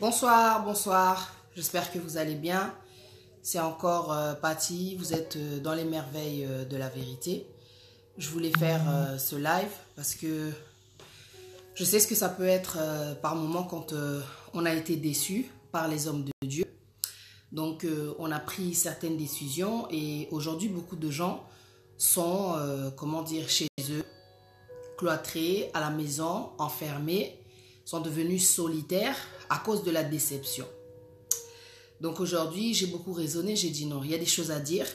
Bonsoir, bonsoir. J'espère que vous allez bien. C'est encore euh, Patty. Vous êtes euh, dans les merveilles euh, de la vérité. Je voulais faire euh, ce live parce que je sais ce que ça peut être par moment quand on a été déçu par les hommes de Dieu. Donc, on a pris certaines décisions et aujourd'hui, beaucoup de gens sont, comment dire, chez eux, cloîtrés à la maison, enfermés, sont devenus solitaires à cause de la déception. Donc aujourd'hui, j'ai beaucoup raisonné, j'ai dit non, il y a des choses à dire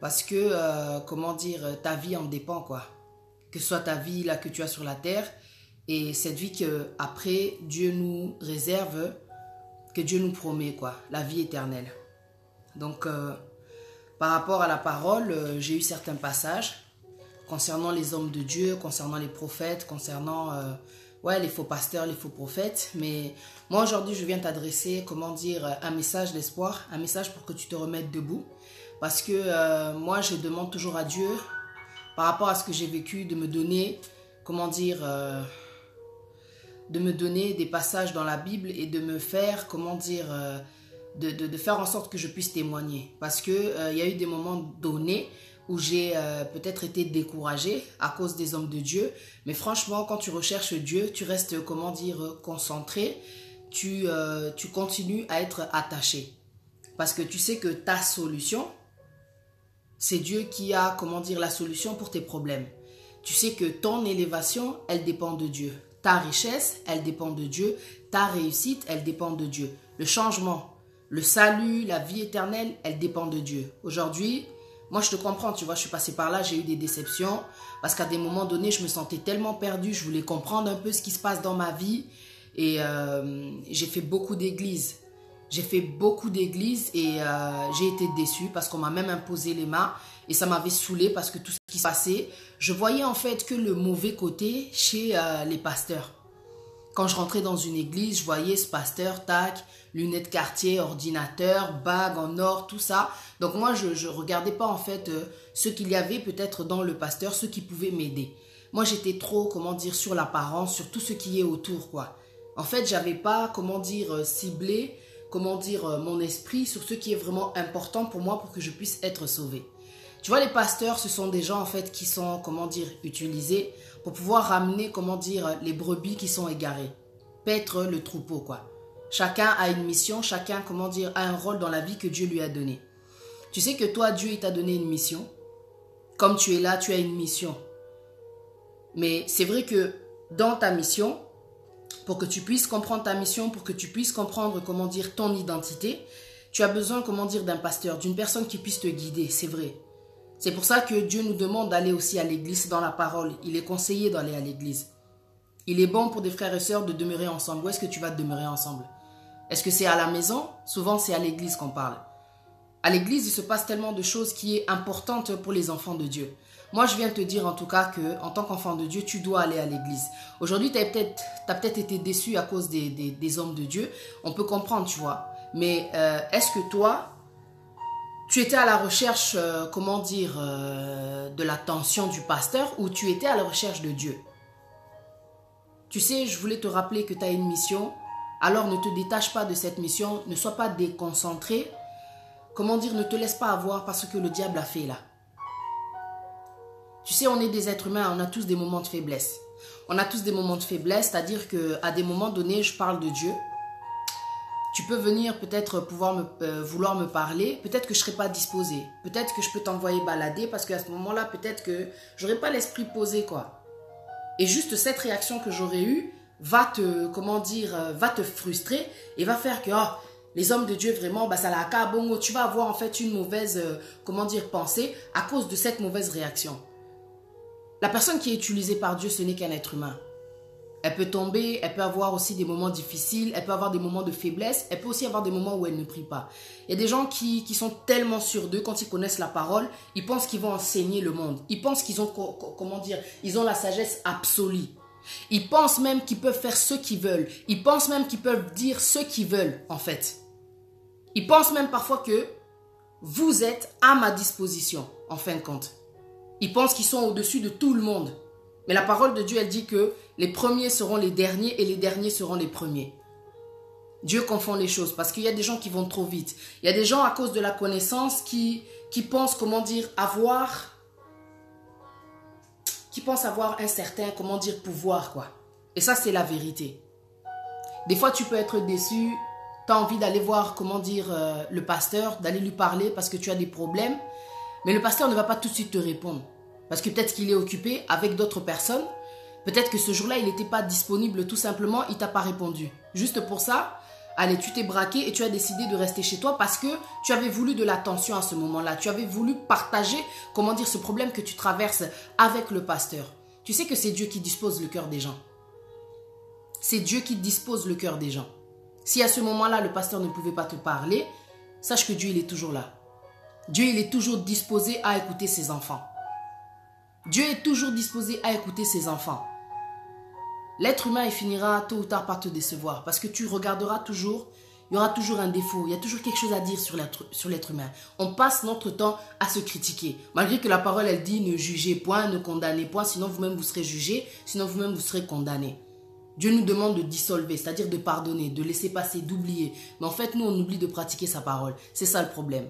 parce que, euh, comment dire, ta vie en dépend quoi. Que ce soit ta vie là que tu as sur la terre et cette vie que après Dieu nous réserve, que Dieu nous promet quoi, la vie éternelle. Donc euh, par rapport à la parole, euh, j'ai eu certains passages concernant les hommes de Dieu, concernant les prophètes, concernant euh, ouais, les faux pasteurs, les faux prophètes. Mais moi aujourd'hui, je viens t'adresser, comment dire, un message d'espoir, un message pour que tu te remettes debout. Parce que euh, moi, je demande toujours à Dieu, par rapport à ce que j'ai vécu, de me donner, comment dire, euh, de me donner des passages dans la Bible et de me faire, comment dire, euh, de, faire en sorte que je puisse témoigner. Parce que euh, il y a eu des moments donnés où j'ai euh, peut-être été découragée à cause des hommes de Dieu. Mais franchement, quand tu recherches Dieu, tu restes, comment dire, concentré. Tu, euh, tu continues à être attaché. Parce que tu sais que ta solution, c'est Dieu qui a, comment dire, la solution pour tes problèmes. Tu sais que ton élévation, elle dépend de Dieu. Ta richesse, elle dépend de Dieu. Ta réussite, elle dépend de Dieu. Le changement, le salut, la vie éternelle, elle dépend de Dieu. Aujourd'hui, moi je te comprends, tu vois, je suis passé par là, j'ai eu des déceptions parce qu'à des moments donnés, je me sentais tellement perdue, je voulais comprendre un peu ce qui se passe dans ma vie et euh, j'ai fait beaucoup d'églises. J'ai fait beaucoup d'églises et euh, j'ai été déçue parce qu'on m'a même imposé les mains et ça m'avait saoulé parce que tout ce qui se passait, je voyais en fait que le mauvais côté chez euh, les pasteurs. Quand je rentrais dans une église, je voyais ce pasteur, tac, lunettes quartier, ordinateur, bague en or, tout ça. Donc moi, je ne regardais pas en fait euh, ce qu'il y avait peut-être dans le pasteur, ce qui pouvait m'aider. Moi, j'étais trop, comment dire, sur l'apparence, sur tout ce qui est autour, quoi. En fait, j'avais pas, comment dire, euh, ciblé, comment dire, euh, mon esprit sur ce qui est vraiment important pour moi pour que je puisse être sauvé. Tu vois, les pasteurs, ce sont des gens en fait qui sont, comment dire, utilisés pour pouvoir ramener, comment dire, les brebis qui sont égarées. Paître le troupeau, quoi. Chacun a une mission, chacun, comment dire, a un rôle dans la vie que Dieu lui a donné. Tu sais que toi, Dieu, il t'a donné une mission. Comme tu es là, tu as une mission. Mais c'est vrai que dans ta mission, pour que tu puisses comprendre ta mission, pour que tu puisses comprendre, comment dire, ton identité, tu as besoin, comment dire, d'un pasteur, d'une personne qui puisse te guider, c'est vrai. C'est pour ça que Dieu nous demande d'aller aussi à l'église dans la parole. Il est conseillé d'aller à l'église. Il est bon pour des frères et sœurs de demeurer ensemble. Où est-ce que tu vas demeurer ensemble? Est-ce que c'est à la maison? Souvent, c'est à l'église qu'on parle. À l'église, il se passe tellement de choses qui est importante pour les enfants de Dieu. Moi, je viens te dire en tout cas que, en tant qu'enfant de Dieu, tu dois aller à l'église. Aujourd'hui, tu as peut-être peut été déçu à cause des, des, des, hommes de Dieu. On peut comprendre, tu vois. Mais euh, est-ce que toi, tu étais à la recherche, euh, comment dire, euh, de l'attention du pasteur ou tu étais à la recherche de Dieu? Tu sais, je voulais te rappeler que tu as une mission. Alors ne te détache pas de cette mission. Ne sois pas déconcentré. Comment dire, ne te laisse pas avoir parce que le diable a fait là. Tu sais, on est des êtres humains, on a tous des moments de faiblesse. On a tous des moments de faiblesse, c'est-à-dire que à des moments donnés, je parle de Dieu. Tu peux venir peut-être pouvoir me, euh, vouloir me parler, peut-être que je serai pas disposé, peut-être que je peux t'envoyer balader parce qu'à ce moment-là, peut-être que j'aurai pas l'esprit posé quoi. Et juste cette réaction que j'aurais eue va te, comment dire, euh, va te frustrer et va faire que oh, les hommes de Dieu vraiment, bah ça la bongo, tu vas avoir en fait une mauvaise, euh, comment dire, pensée à cause de cette mauvaise réaction. La personne qui est utilisée par Dieu, ce n'est qu'un être humain. Elle peut tomber, elle peut avoir aussi des moments difficiles, elle peut avoir des moments de faiblesse, elle peut aussi avoir des moments où elle ne prie pas. Il y a des gens qui, qui sont tellement sûrs d'eux quand ils connaissent la parole, ils pensent qu'ils vont enseigner le monde. Ils pensent qu'ils ont, comment dire, ils ont la sagesse absolue. Ils pensent même qu'ils peuvent faire ce qu'ils veulent. Ils pensent même qu'ils peuvent dire ce qu'ils veulent, en fait. Ils pensent même parfois que vous êtes à ma disposition, en fin de compte. Ils pensent qu'ils sont au-dessus de tout le monde. Mais la parole de Dieu, elle dit que les premiers seront les derniers et les derniers seront les premiers. Dieu confond les choses parce qu'il y a des gens qui vont trop vite. Il y a des gens à cause de la connaissance qui, qui pensent, comment dire, avoir, qui pensent avoir un certain, comment dire, pouvoir, quoi. Et ça, c'est la vérité. Des fois, tu peux être déçu, tu as envie d'aller voir, comment dire, euh, le pasteur, d'aller lui parler parce que tu as des problèmes, mais le pasteur ne va pas tout de suite te répondre. Parce que peut-être qu'il est occupé avec d'autres personnes, peut-être que ce jour-là, il n'était pas disponible tout simplement, il t'a pas répondu. Juste pour ça, Allez, tu t'es braqué et tu as décidé de rester chez toi parce que tu avais voulu de l'attention à ce moment-là. Tu avais voulu partager, comment dire, ce problème que tu traverses avec le pasteur. Tu sais que c'est Dieu qui dispose le cœur des gens. C'est Dieu qui dispose le cœur des gens. Si à ce moment-là, le pasteur ne pouvait pas te parler, sache que Dieu, il est toujours là. Dieu, il est toujours disposé à écouter ses enfants. Dieu est toujours disposé à écouter ses enfants. L'être humain, il finira tôt ou tard par te décevoir parce que tu regarderas toujours, il y aura toujours un défaut, il y a toujours quelque chose à dire sur l'être humain. On passe notre temps à se critiquer. Malgré que la parole, elle dit ne jugez point, ne condamnez point, sinon vous-même vous serez jugé, sinon vous-même vous serez condamné. Dieu nous demande de dissolver, c'est-à-dire de pardonner, de laisser passer, d'oublier. Mais en fait, nous, on oublie de pratiquer sa parole. C'est ça le problème.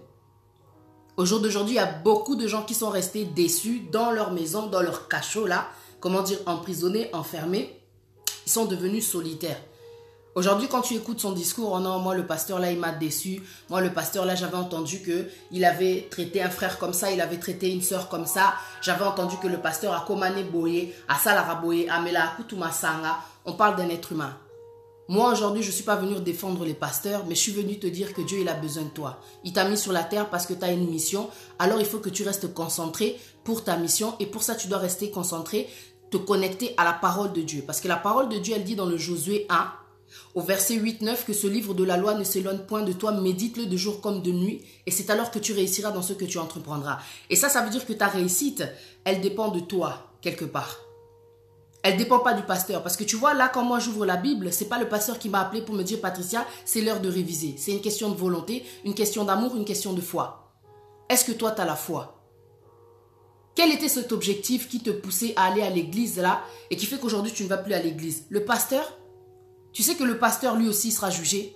Au jour d'aujourd'hui, il y a beaucoup de gens qui sont restés déçus dans leur maison, dans leur cachot, là, comment dire, emprisonnés, enfermés, ils sont devenus solitaires. Aujourd'hui, quand tu écoutes son discours, oh non, moi le pasteur là, il m'a déçu. Moi le pasteur là, j'avais entendu que il avait traité un frère comme ça, il avait traité une soeur comme ça. J'avais entendu que le pasteur a commandé boyé, a salara boyé, a mela kutuma sanga. On parle d'un être humain. Moi aujourd'hui, je ne suis pas venu défendre les pasteurs, mais je suis venu te dire que Dieu il a besoin de toi. Il t'a mis sur la terre parce que tu as une mission. Alors il faut que tu restes concentré pour ta mission et pour ça tu dois rester concentré te connecter à la parole de Dieu. Parce que la parole de Dieu, elle dit dans le Josué 1, au verset 8-9, que ce livre de la loi ne s'éloigne point de toi, médite-le de jour comme de nuit, et c'est alors que tu réussiras dans ce que tu entreprendras. Et ça, ça veut dire que ta réussite, elle dépend de toi, quelque part. Elle dépend pas du pasteur. Parce que tu vois, là, quand moi j'ouvre la Bible, c'est pas le pasteur qui m'a appelé pour me dire, Patricia, c'est l'heure de réviser. C'est une question de volonté, une question d'amour, une question de foi. Est-ce que toi, tu as la foi? Quel était cet objectif qui te poussait à aller à l'église là et qui fait qu'aujourd'hui tu ne vas plus à l'église? Le pasteur? Tu sais que le pasteur lui aussi sera jugé?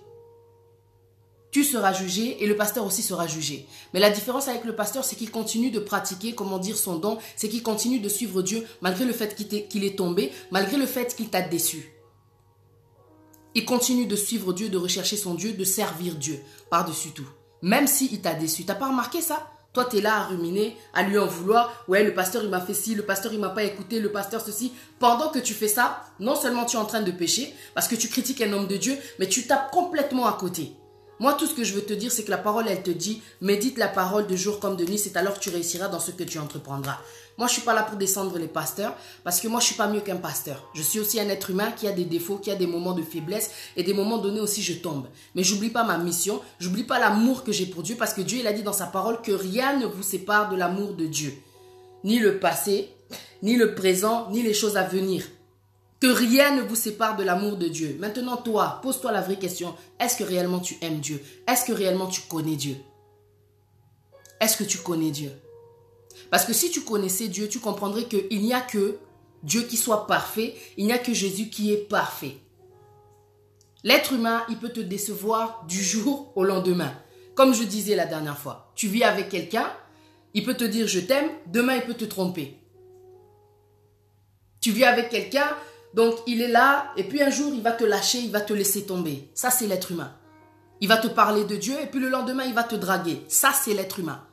Tu seras jugé et le pasteur aussi sera jugé. Mais la différence avec le pasteur, c'est qu'il continue de pratiquer, comment dire, son don, c'est qu'il continue de suivre Dieu malgré le fait qu'il est tombé, malgré le fait qu'il t'a déçu. Il continue de suivre Dieu, de rechercher son Dieu, de servir Dieu par-dessus tout. Même s'il t'a déçu. T'as pas remarqué ça? Toi, tu es là à ruminer, à lui en vouloir. Ouais, le pasteur, il m'a fait ci, le pasteur, il m'a pas écouté, le pasteur, ceci. Pendant que tu fais ça, non seulement tu es en train de pécher, parce que tu critiques un homme de Dieu, mais tu tapes complètement à côté. Moi, tout ce que je veux te dire, c'est que la parole, elle te dit, médite la parole de jour comme de nuit, c'est alors que tu réussiras dans ce que tu entreprendras. Moi, je suis pas là pour descendre les pasteurs, parce que moi, je suis pas mieux qu'un pasteur. Je suis aussi un être humain qui a des défauts, qui a des moments de faiblesse, et des moments donnés aussi, je tombe. Mais j'oublie pas ma mission, j'oublie pas l'amour que j'ai pour Dieu, parce que Dieu, il a dit dans sa parole que rien ne vous sépare de l'amour de Dieu. Ni le passé, ni le présent, ni les choses à venir que rien ne vous sépare de l'amour de Dieu. Maintenant, toi, pose-toi la vraie question. Est-ce que réellement tu aimes Dieu? Est-ce que réellement tu connais Dieu? Est-ce que tu connais Dieu? Parce que si tu connaissais Dieu, tu comprendrais qu'il n'y a que Dieu qui soit parfait, il n'y a que Jésus qui est parfait. L'être humain, il peut te décevoir du jour au lendemain. Comme je disais la dernière fois, tu vis avec quelqu'un, il peut te dire je t'aime, demain il peut te tromper. Tu vis avec quelqu'un, donc il est là, et puis un jour il va te lâcher, il va te laisser tomber. Ça c'est l'être humain. Il va te parler de Dieu, et puis le lendemain il va te draguer. Ça c'est l'être humain.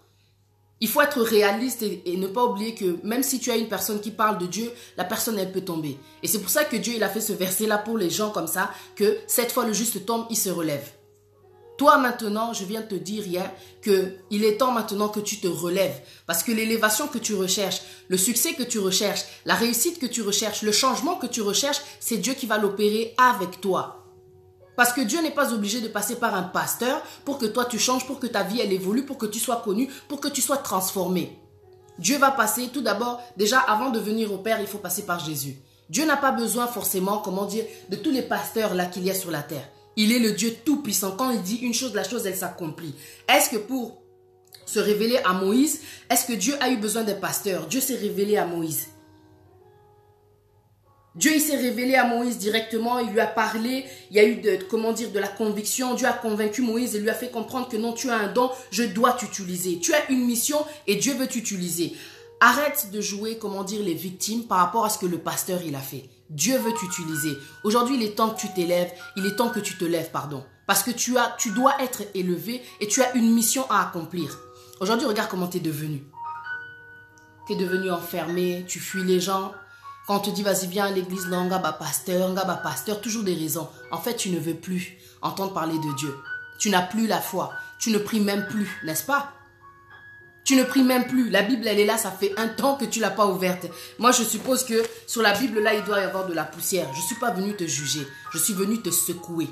Il faut être réaliste et, ne pas oublier que même si tu as une personne qui parle de Dieu, la personne elle peut tomber. Et c'est pour ça que Dieu il a fait ce verset là pour les gens comme ça, que cette fois le juste tombe, il se relève. Toi maintenant, je viens te dire hier que il est temps maintenant que tu te relèves parce que l'élévation que tu recherches, le succès que tu recherches, la réussite que tu recherches, le changement que tu recherches, c'est Dieu qui va l'opérer avec toi. Parce que Dieu n'est pas obligé de passer par un pasteur pour que toi tu changes, pour que ta vie elle évolue, pour que tu sois connu, pour que tu sois transformé. Dieu va passer tout d'abord, déjà avant de venir au Père, il faut passer par Jésus. Dieu n'a pas besoin forcément, comment dire, de tous les pasteurs là qu'il y a sur la terre. Il est le Dieu tout-puissant. Quand il dit une chose, la chose, elle s'accomplit. Est-ce que pour se révéler à Moïse, est-ce que Dieu a eu besoin d'un pasteur Dieu s'est révélé à Moïse. Dieu, il s'est révélé à Moïse directement, il lui a parlé, il y a eu de, comment dire, de la conviction. Dieu a convaincu Moïse et lui a fait comprendre que non, tu as un don, je dois t'utiliser. Tu as une mission et Dieu veut t'utiliser. Arrête de jouer, comment dire, les victimes par rapport à ce que le pasteur, il a fait. Dieu veut t'utiliser. Aujourd'hui, il est temps que tu t'élèves, il est temps que tu te lèves, pardon. Parce que tu, as, tu dois être élevé et tu as une mission à accomplir. Aujourd'hui, regarde comment tu es devenu. Tu es devenu enfermé, tu fuis les gens, quand on te dit vas-y viens à l'église, là, bah pasteur, bah pasteur, toujours des raisons. En fait, tu ne veux plus entendre parler de Dieu. Tu n'as plus la foi. Tu ne pries même plus, n'est-ce pas? Tu ne pries même plus. La Bible, elle est là, ça fait un temps que tu l'as pas ouverte. Moi, je suppose que sur la Bible, là, il doit y avoir de la poussière. Je ne suis pas venu te juger. Je suis venu te secouer.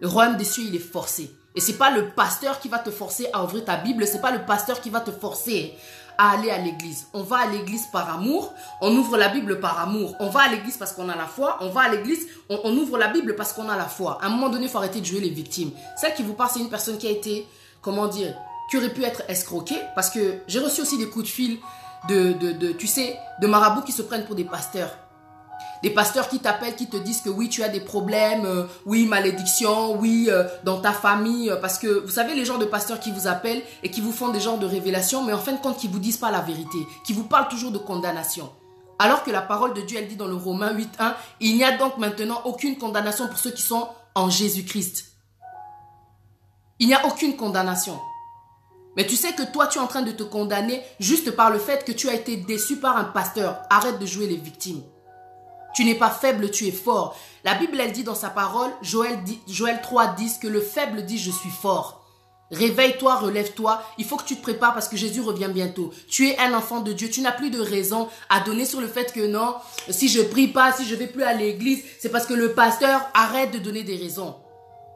Le royaume des cieux, il est forcé. Et c'est pas le pasteur qui va te forcer à ouvrir ta Bible, c'est pas le pasteur qui va te forcer à aller à l'église. On va à l'église par amour, on ouvre la Bible par amour. On va à l'église parce qu'on a la foi, on va à l'église, on, ouvre la Bible parce qu'on a la foi. À un moment donné, il faut arrêter de jouer les victimes. Celle qui vous parle, c'est une personne qui a été, comment dire, qui aurait pu être escroquée parce que j'ai reçu aussi des coups de fil de, de, de, tu sais, de marabouts qui se prennent pour des pasteurs. Des pasteurs qui t'appellent, qui te disent que oui, tu as des problèmes, euh, oui, malédiction, oui, euh, dans ta famille. Euh, parce que vous savez, les genres de pasteurs qui vous appellent et qui vous font des genres de révélations, mais en fin de compte, qui vous disent pas la vérité, qui vous parlent toujours de condamnation. Alors que la parole de Dieu, elle dit dans le Romain 8.1, il n'y a donc maintenant aucune condamnation pour ceux qui sont en Jésus-Christ. Il n'y a aucune condamnation. Mais tu sais que toi, tu es en train de te condamner juste par le fait que tu as été déçu par un pasteur. Arrête de jouer les victimes. Tu n'es pas faible, tu es fort. La Bible, elle dit dans sa parole, Joël, Joël 3 dit que le faible dit je suis fort. Réveille-toi, relève-toi. Il faut que tu te prépares parce que Jésus revient bientôt. Tu es un enfant de Dieu. Tu n'as plus de raison à donner sur le fait que non, si je prie pas, si je vais plus à l'église, c'est parce que le pasteur arrête de donner des raisons.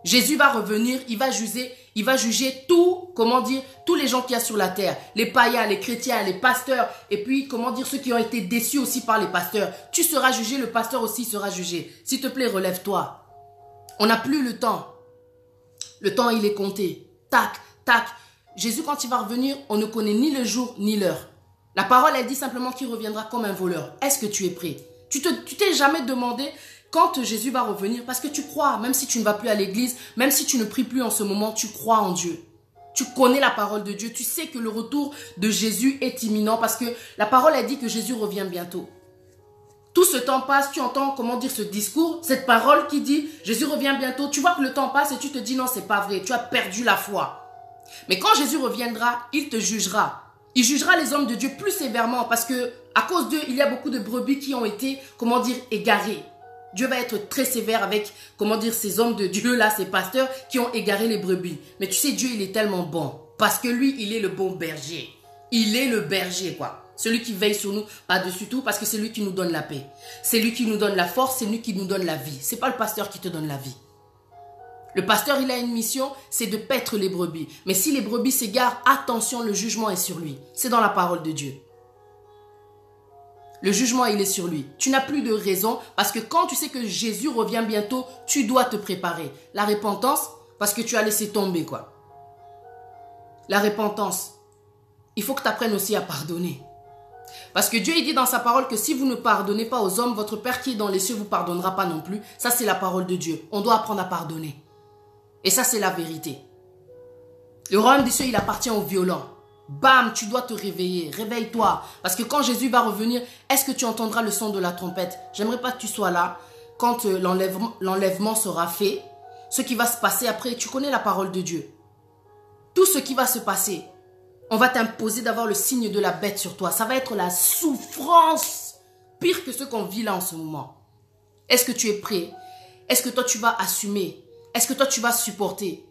Jésus va revenir, il va juger, il va juger tout, comment dire, tous les gens qu'il y a sur la terre, les païens, les chrétiens, les pasteurs, et puis, comment dire, ceux qui ont été déçus aussi par les pasteurs. Tu seras jugé, le pasteur aussi sera jugé. S'il te plaît, relève-toi. On n'a plus le temps. Le temps, il est compté. Tac, tac. Jésus, quand il va revenir, on ne connaît ni le jour ni l'heure. La parole, elle dit simplement qu'il reviendra comme un voleur. Est-ce que tu es prêt? Tu t'es jamais demandé quand Jésus va revenir, parce que tu crois, même si tu ne vas plus à l'église, même si tu ne pries plus en ce moment, tu crois en Dieu. Tu connais la parole de Dieu. Tu sais que le retour de Jésus est imminent parce que la parole a dit que Jésus revient bientôt. Tout ce temps passe, tu entends comment dire ce discours, cette parole qui dit Jésus revient bientôt. Tu vois que le temps passe et tu te dis non, c'est pas vrai. Tu as perdu la foi. Mais quand Jésus reviendra, il te jugera. Il jugera les hommes de Dieu plus sévèrement parce que à cause d'eux, il y a beaucoup de brebis qui ont été, comment dire, égarés. Dieu va être très sévère avec, comment dire, ces hommes de Dieu là, ces pasteurs qui ont égaré les brebis. Mais tu sais, Dieu, il est tellement bon. Parce que lui, il est le bon berger. Il est le berger, quoi. Celui qui veille sur nous par-dessus tout parce que c'est lui qui nous donne la paix. C'est lui qui nous donne la force, c'est lui qui nous donne la vie. C'est pas le pasteur qui te donne la vie. Le pasteur, il a une mission, c'est de paître les brebis. Mais si les brebis s'égarent, attention, le jugement est sur lui. C'est dans la parole de Dieu. Le jugement, il est sur lui. Tu n'as plus de raison parce que quand tu sais que Jésus revient bientôt, tu dois te préparer. La repentance, parce que tu as laissé tomber, quoi. La repentance, il faut que tu apprennes aussi à pardonner. Parce que Dieu, il dit dans sa parole que si vous ne pardonnez pas aux hommes, votre Père qui est dans les cieux vous pardonnera pas non plus. Ça, c'est la parole de Dieu. On doit apprendre à pardonner. Et ça, c'est la vérité. Le royaume des cieux, il appartient aux violents. Bam, tu dois te réveiller. Réveille-toi. Parce que quand Jésus va revenir, est-ce que tu entendras le son de la trompette? J'aimerais pas que tu sois là quand euh, l'enlèvement sera fait. Ce qui va se passer après, tu connais la parole de Dieu. Tout ce qui va se passer, on va t'imposer d'avoir le signe de la bête sur toi. Ça va être la souffrance pire que ce qu'on vit là en ce moment. Est-ce que tu es prêt? Est-ce que toi tu vas assumer? Est-ce que toi tu vas supporter?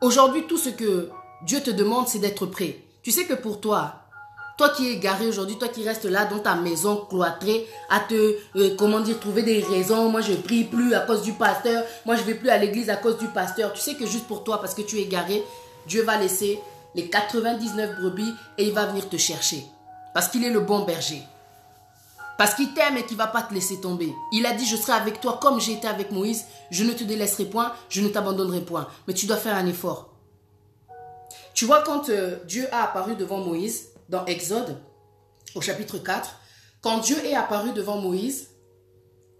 Aujourd'hui, tout ce que Dieu te demande, c'est d'être prêt. Tu sais que pour toi, toi qui es garé aujourd'hui, toi qui restes là dans ta maison cloîtrée, à te, euh, comment dire, trouver des raisons, moi je prie plus à cause du pasteur, moi je vais plus à l'église à cause du pasteur. Tu sais que juste pour toi, parce que tu es garé, Dieu va laisser les 99 brebis et il va venir te chercher. Parce qu'il est le bon berger. Parce qu'il t'aime et qu'il va pas te laisser tomber. Il a dit, je serai avec toi comme j'ai été avec Moïse, je ne te délaisserai point, je ne t'abandonnerai point. Mais tu dois faire un effort. Tu vois, quand euh, Dieu a apparu devant Moïse, dans Exode, au chapitre 4, Quand Dieu est apparu devant Moïse,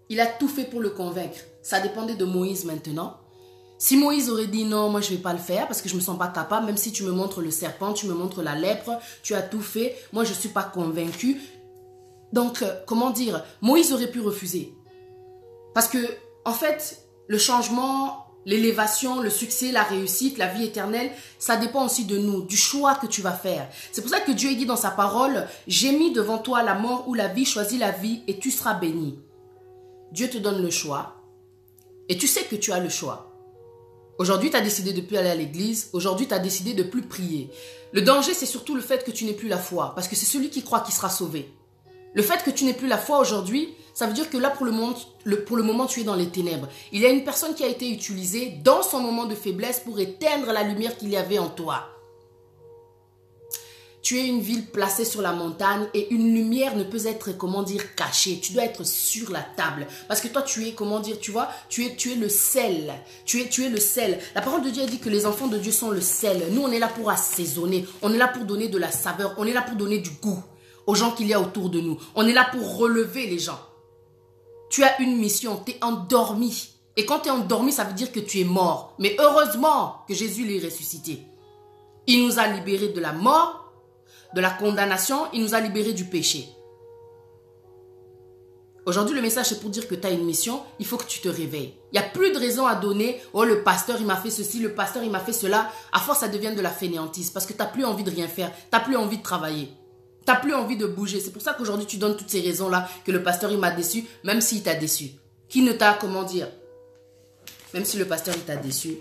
il a tout fait pour le convaincre. Ça dépendait de Moïse maintenant. Si Moïse aurait dit non, moi je vais pas le faire parce que je me sens pas capable, même si tu me montres le serpent, tu me montres la lèpre, tu as tout fait, moi je suis pas convaincu. Donc, euh, comment dire, Moïse aurait pu refuser. Parce que, en fait, le changement, l'élévation, le succès, la réussite, la vie éternelle, ça dépend aussi de nous, du choix que tu vas faire. C'est pour ça que Dieu dit dans sa parole, j'ai mis devant toi la mort ou la vie, choisis la vie et tu seras béni. Dieu te donne le choix et tu sais que tu as le choix. Aujourd'hui, tu as décidé de plus aller à l'église. Aujourd'hui, tu as décidé de plus prier. Le danger, c'est surtout le fait que tu n'aies plus la foi. Parce que c'est celui qui croit qui sera sauvé. Le fait que tu n'aies plus la foi aujourd'hui, ça veut dire que là, pour le, moment, pour le moment, tu es dans les ténèbres. Il y a une personne qui a été utilisée dans son moment de faiblesse pour éteindre la lumière qu'il y avait en toi. Tu es une ville placée sur la montagne et une lumière ne peut être, comment dire, cachée. Tu dois être sur la table. Parce que toi, tu es, comment dire, tu vois, tu es, tu es le sel. Tu es, tu es le sel. La parole de Dieu dit que les enfants de Dieu sont le sel. Nous, on est là pour assaisonner. On est là pour donner de la saveur. On est là pour donner du goût aux gens qu'il y a autour de nous. On est là pour relever les gens. Tu as une mission. Tu es endormi. Et quand tu es endormi, ça veut dire que tu es mort. Mais heureusement que Jésus l'est ressuscité. Il nous a libérés de la mort de la condamnation, il nous a libérés du péché. Aujourd'hui, le message c'est pour dire que tu as une mission, il faut que tu te réveilles. Il n'y a plus de raison à donner, oh le pasteur il m'a fait ceci, le pasteur il m'a fait cela. À force, ça devient de la fainéantise parce que tu n'as plus envie de rien faire, tu n'as plus envie de travailler. Tu n'as plus envie de bouger. C'est pour ça qu'aujourd'hui, tu donnes toutes ces raisons-là que le pasteur il m'a déçu, même s'il t'a déçu. Qui ne t'a, comment dire, même si le pasteur il t'a déçu,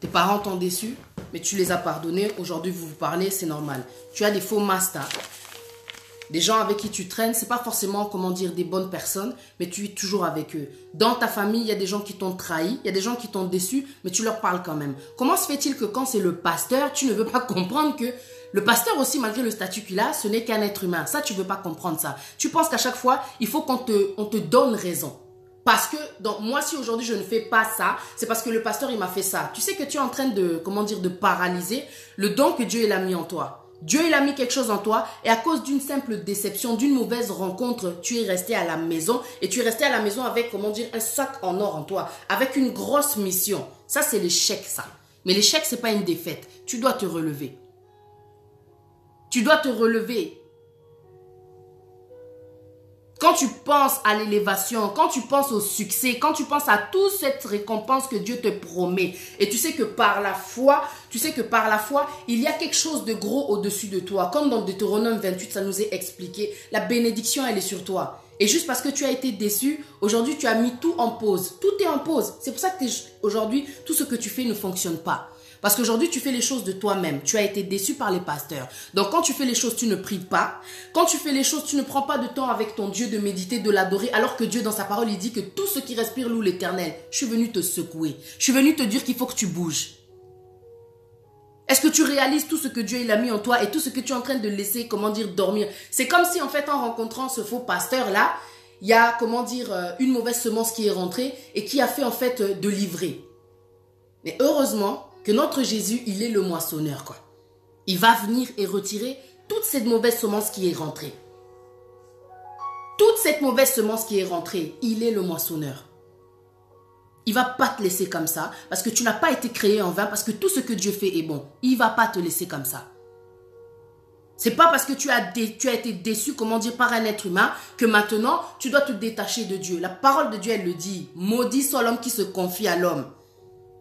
tes parents t'ont déçu, mais tu les as pardonnés. Aujourd'hui, vous vous parlez, c'est normal. Tu as des faux masters. Des gens avec qui tu traînes, c'est pas forcément, comment dire, des bonnes personnes, mais tu es toujours avec eux. Dans ta famille, il y a des gens qui t'ont trahi, il y a des gens qui t'ont déçu, mais tu leur parles quand même. Comment se fait-il que quand c'est le pasteur, tu ne veux pas comprendre que le pasteur aussi, malgré le statut qu'il a, ce n'est qu'un être humain. Ça, tu veux pas comprendre ça. Tu penses qu'à chaque fois, il faut qu'on te, on te donne raison. Parce que moi si aujourd'hui je ne fais pas ça, c'est parce que le pasteur il m'a fait ça. Tu sais que tu es en train de comment dire de paralyser le don que Dieu il a mis en toi. Dieu il a mis quelque chose en toi et à cause d'une simple déception, d'une mauvaise rencontre, tu es resté à la maison et tu es resté à la maison avec comment dire un sac en or en toi, avec une grosse mission. Ça c'est l'échec ça. Mais l'échec c'est pas une défaite. Tu dois te relever. Tu dois te relever. Quand tu penses à l'élévation, quand tu penses au succès, quand tu penses à toute cette récompense que Dieu te promet, et tu sais que par la foi, tu sais que par la foi, il y a quelque chose de gros au-dessus de toi. Comme dans Deutéronome 28, ça nous est expliqué, la bénédiction, elle est sur toi. Et juste parce que tu as été déçu, aujourd'hui, tu as mis tout en pause. Tout est en pause. C'est pour ça que aujourd'hui, tout ce que tu fais ne fonctionne pas. Parce qu'aujourd'hui, tu fais les choses de toi-même. Tu as été déçu par les pasteurs. Donc, quand tu fais les choses, tu ne pries pas. Quand tu fais les choses, tu ne prends pas de temps avec ton Dieu de méditer, de l'adorer, alors que Dieu, dans sa parole, il dit que tout ce qui respire loue l'éternel. Je suis venu te secouer. Je suis venu te dire qu'il faut que tu bouges. Est-ce que tu réalises tout ce que Dieu il a mis en toi et tout ce que tu es en train de laisser, comment dire, dormir? C'est comme si, en fait, en rencontrant ce faux pasteur-là, il y a, comment dire, euh, une mauvaise semence qui est rentrée et qui a fait, en fait, euh, de livrer. Mais heureusement, que notre Jésus, il est le moissonneur, quoi. Il va venir et retirer toute cette mauvaise semence qui est rentrée. Toute cette mauvaise semence qui est rentrée, il est le moissonneur. Il va pas te laisser comme ça parce que tu n'as pas été créé en vain parce que tout ce que Dieu fait est bon. Il va pas te laisser comme ça. C'est pas parce que tu as, tu as été déçu, comment dire, par un être humain que maintenant tu dois te détacher de Dieu. La parole de Dieu, elle le dit. Maudit soit l'homme qui se confie à l'homme.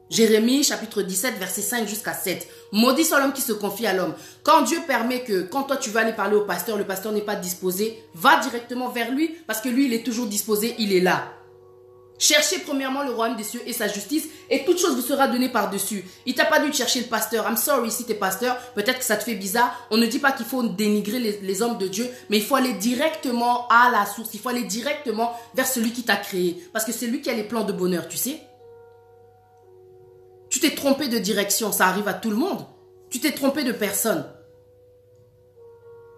Jérémie chapitre 17 verset 5 jusqu'à 7. Maudit soit l'homme qui se confie à l'homme. Quand Dieu permet que quand toi tu vas aller parler au pasteur, le pasteur n'est pas disposé, va directement vers lui parce que lui il est toujours disposé, il est là. Cherchez premièrement le royaume des cieux et sa justice et toute chose vous sera donnée par-dessus. Il t'a pas dû chercher le pasteur. I'm sorry si t'es pasteur, peut-être que ça te fait bizarre. On ne dit pas qu'il faut dénigrer les, les, hommes de Dieu, mais il faut aller directement à la source. Il faut aller directement vers celui qui t'a créé. Parce que c'est lui qui a les plans de bonheur, tu sais. Tu t'es trompé de direction, ça arrive à tout le monde. Tu t'es trompé de personne.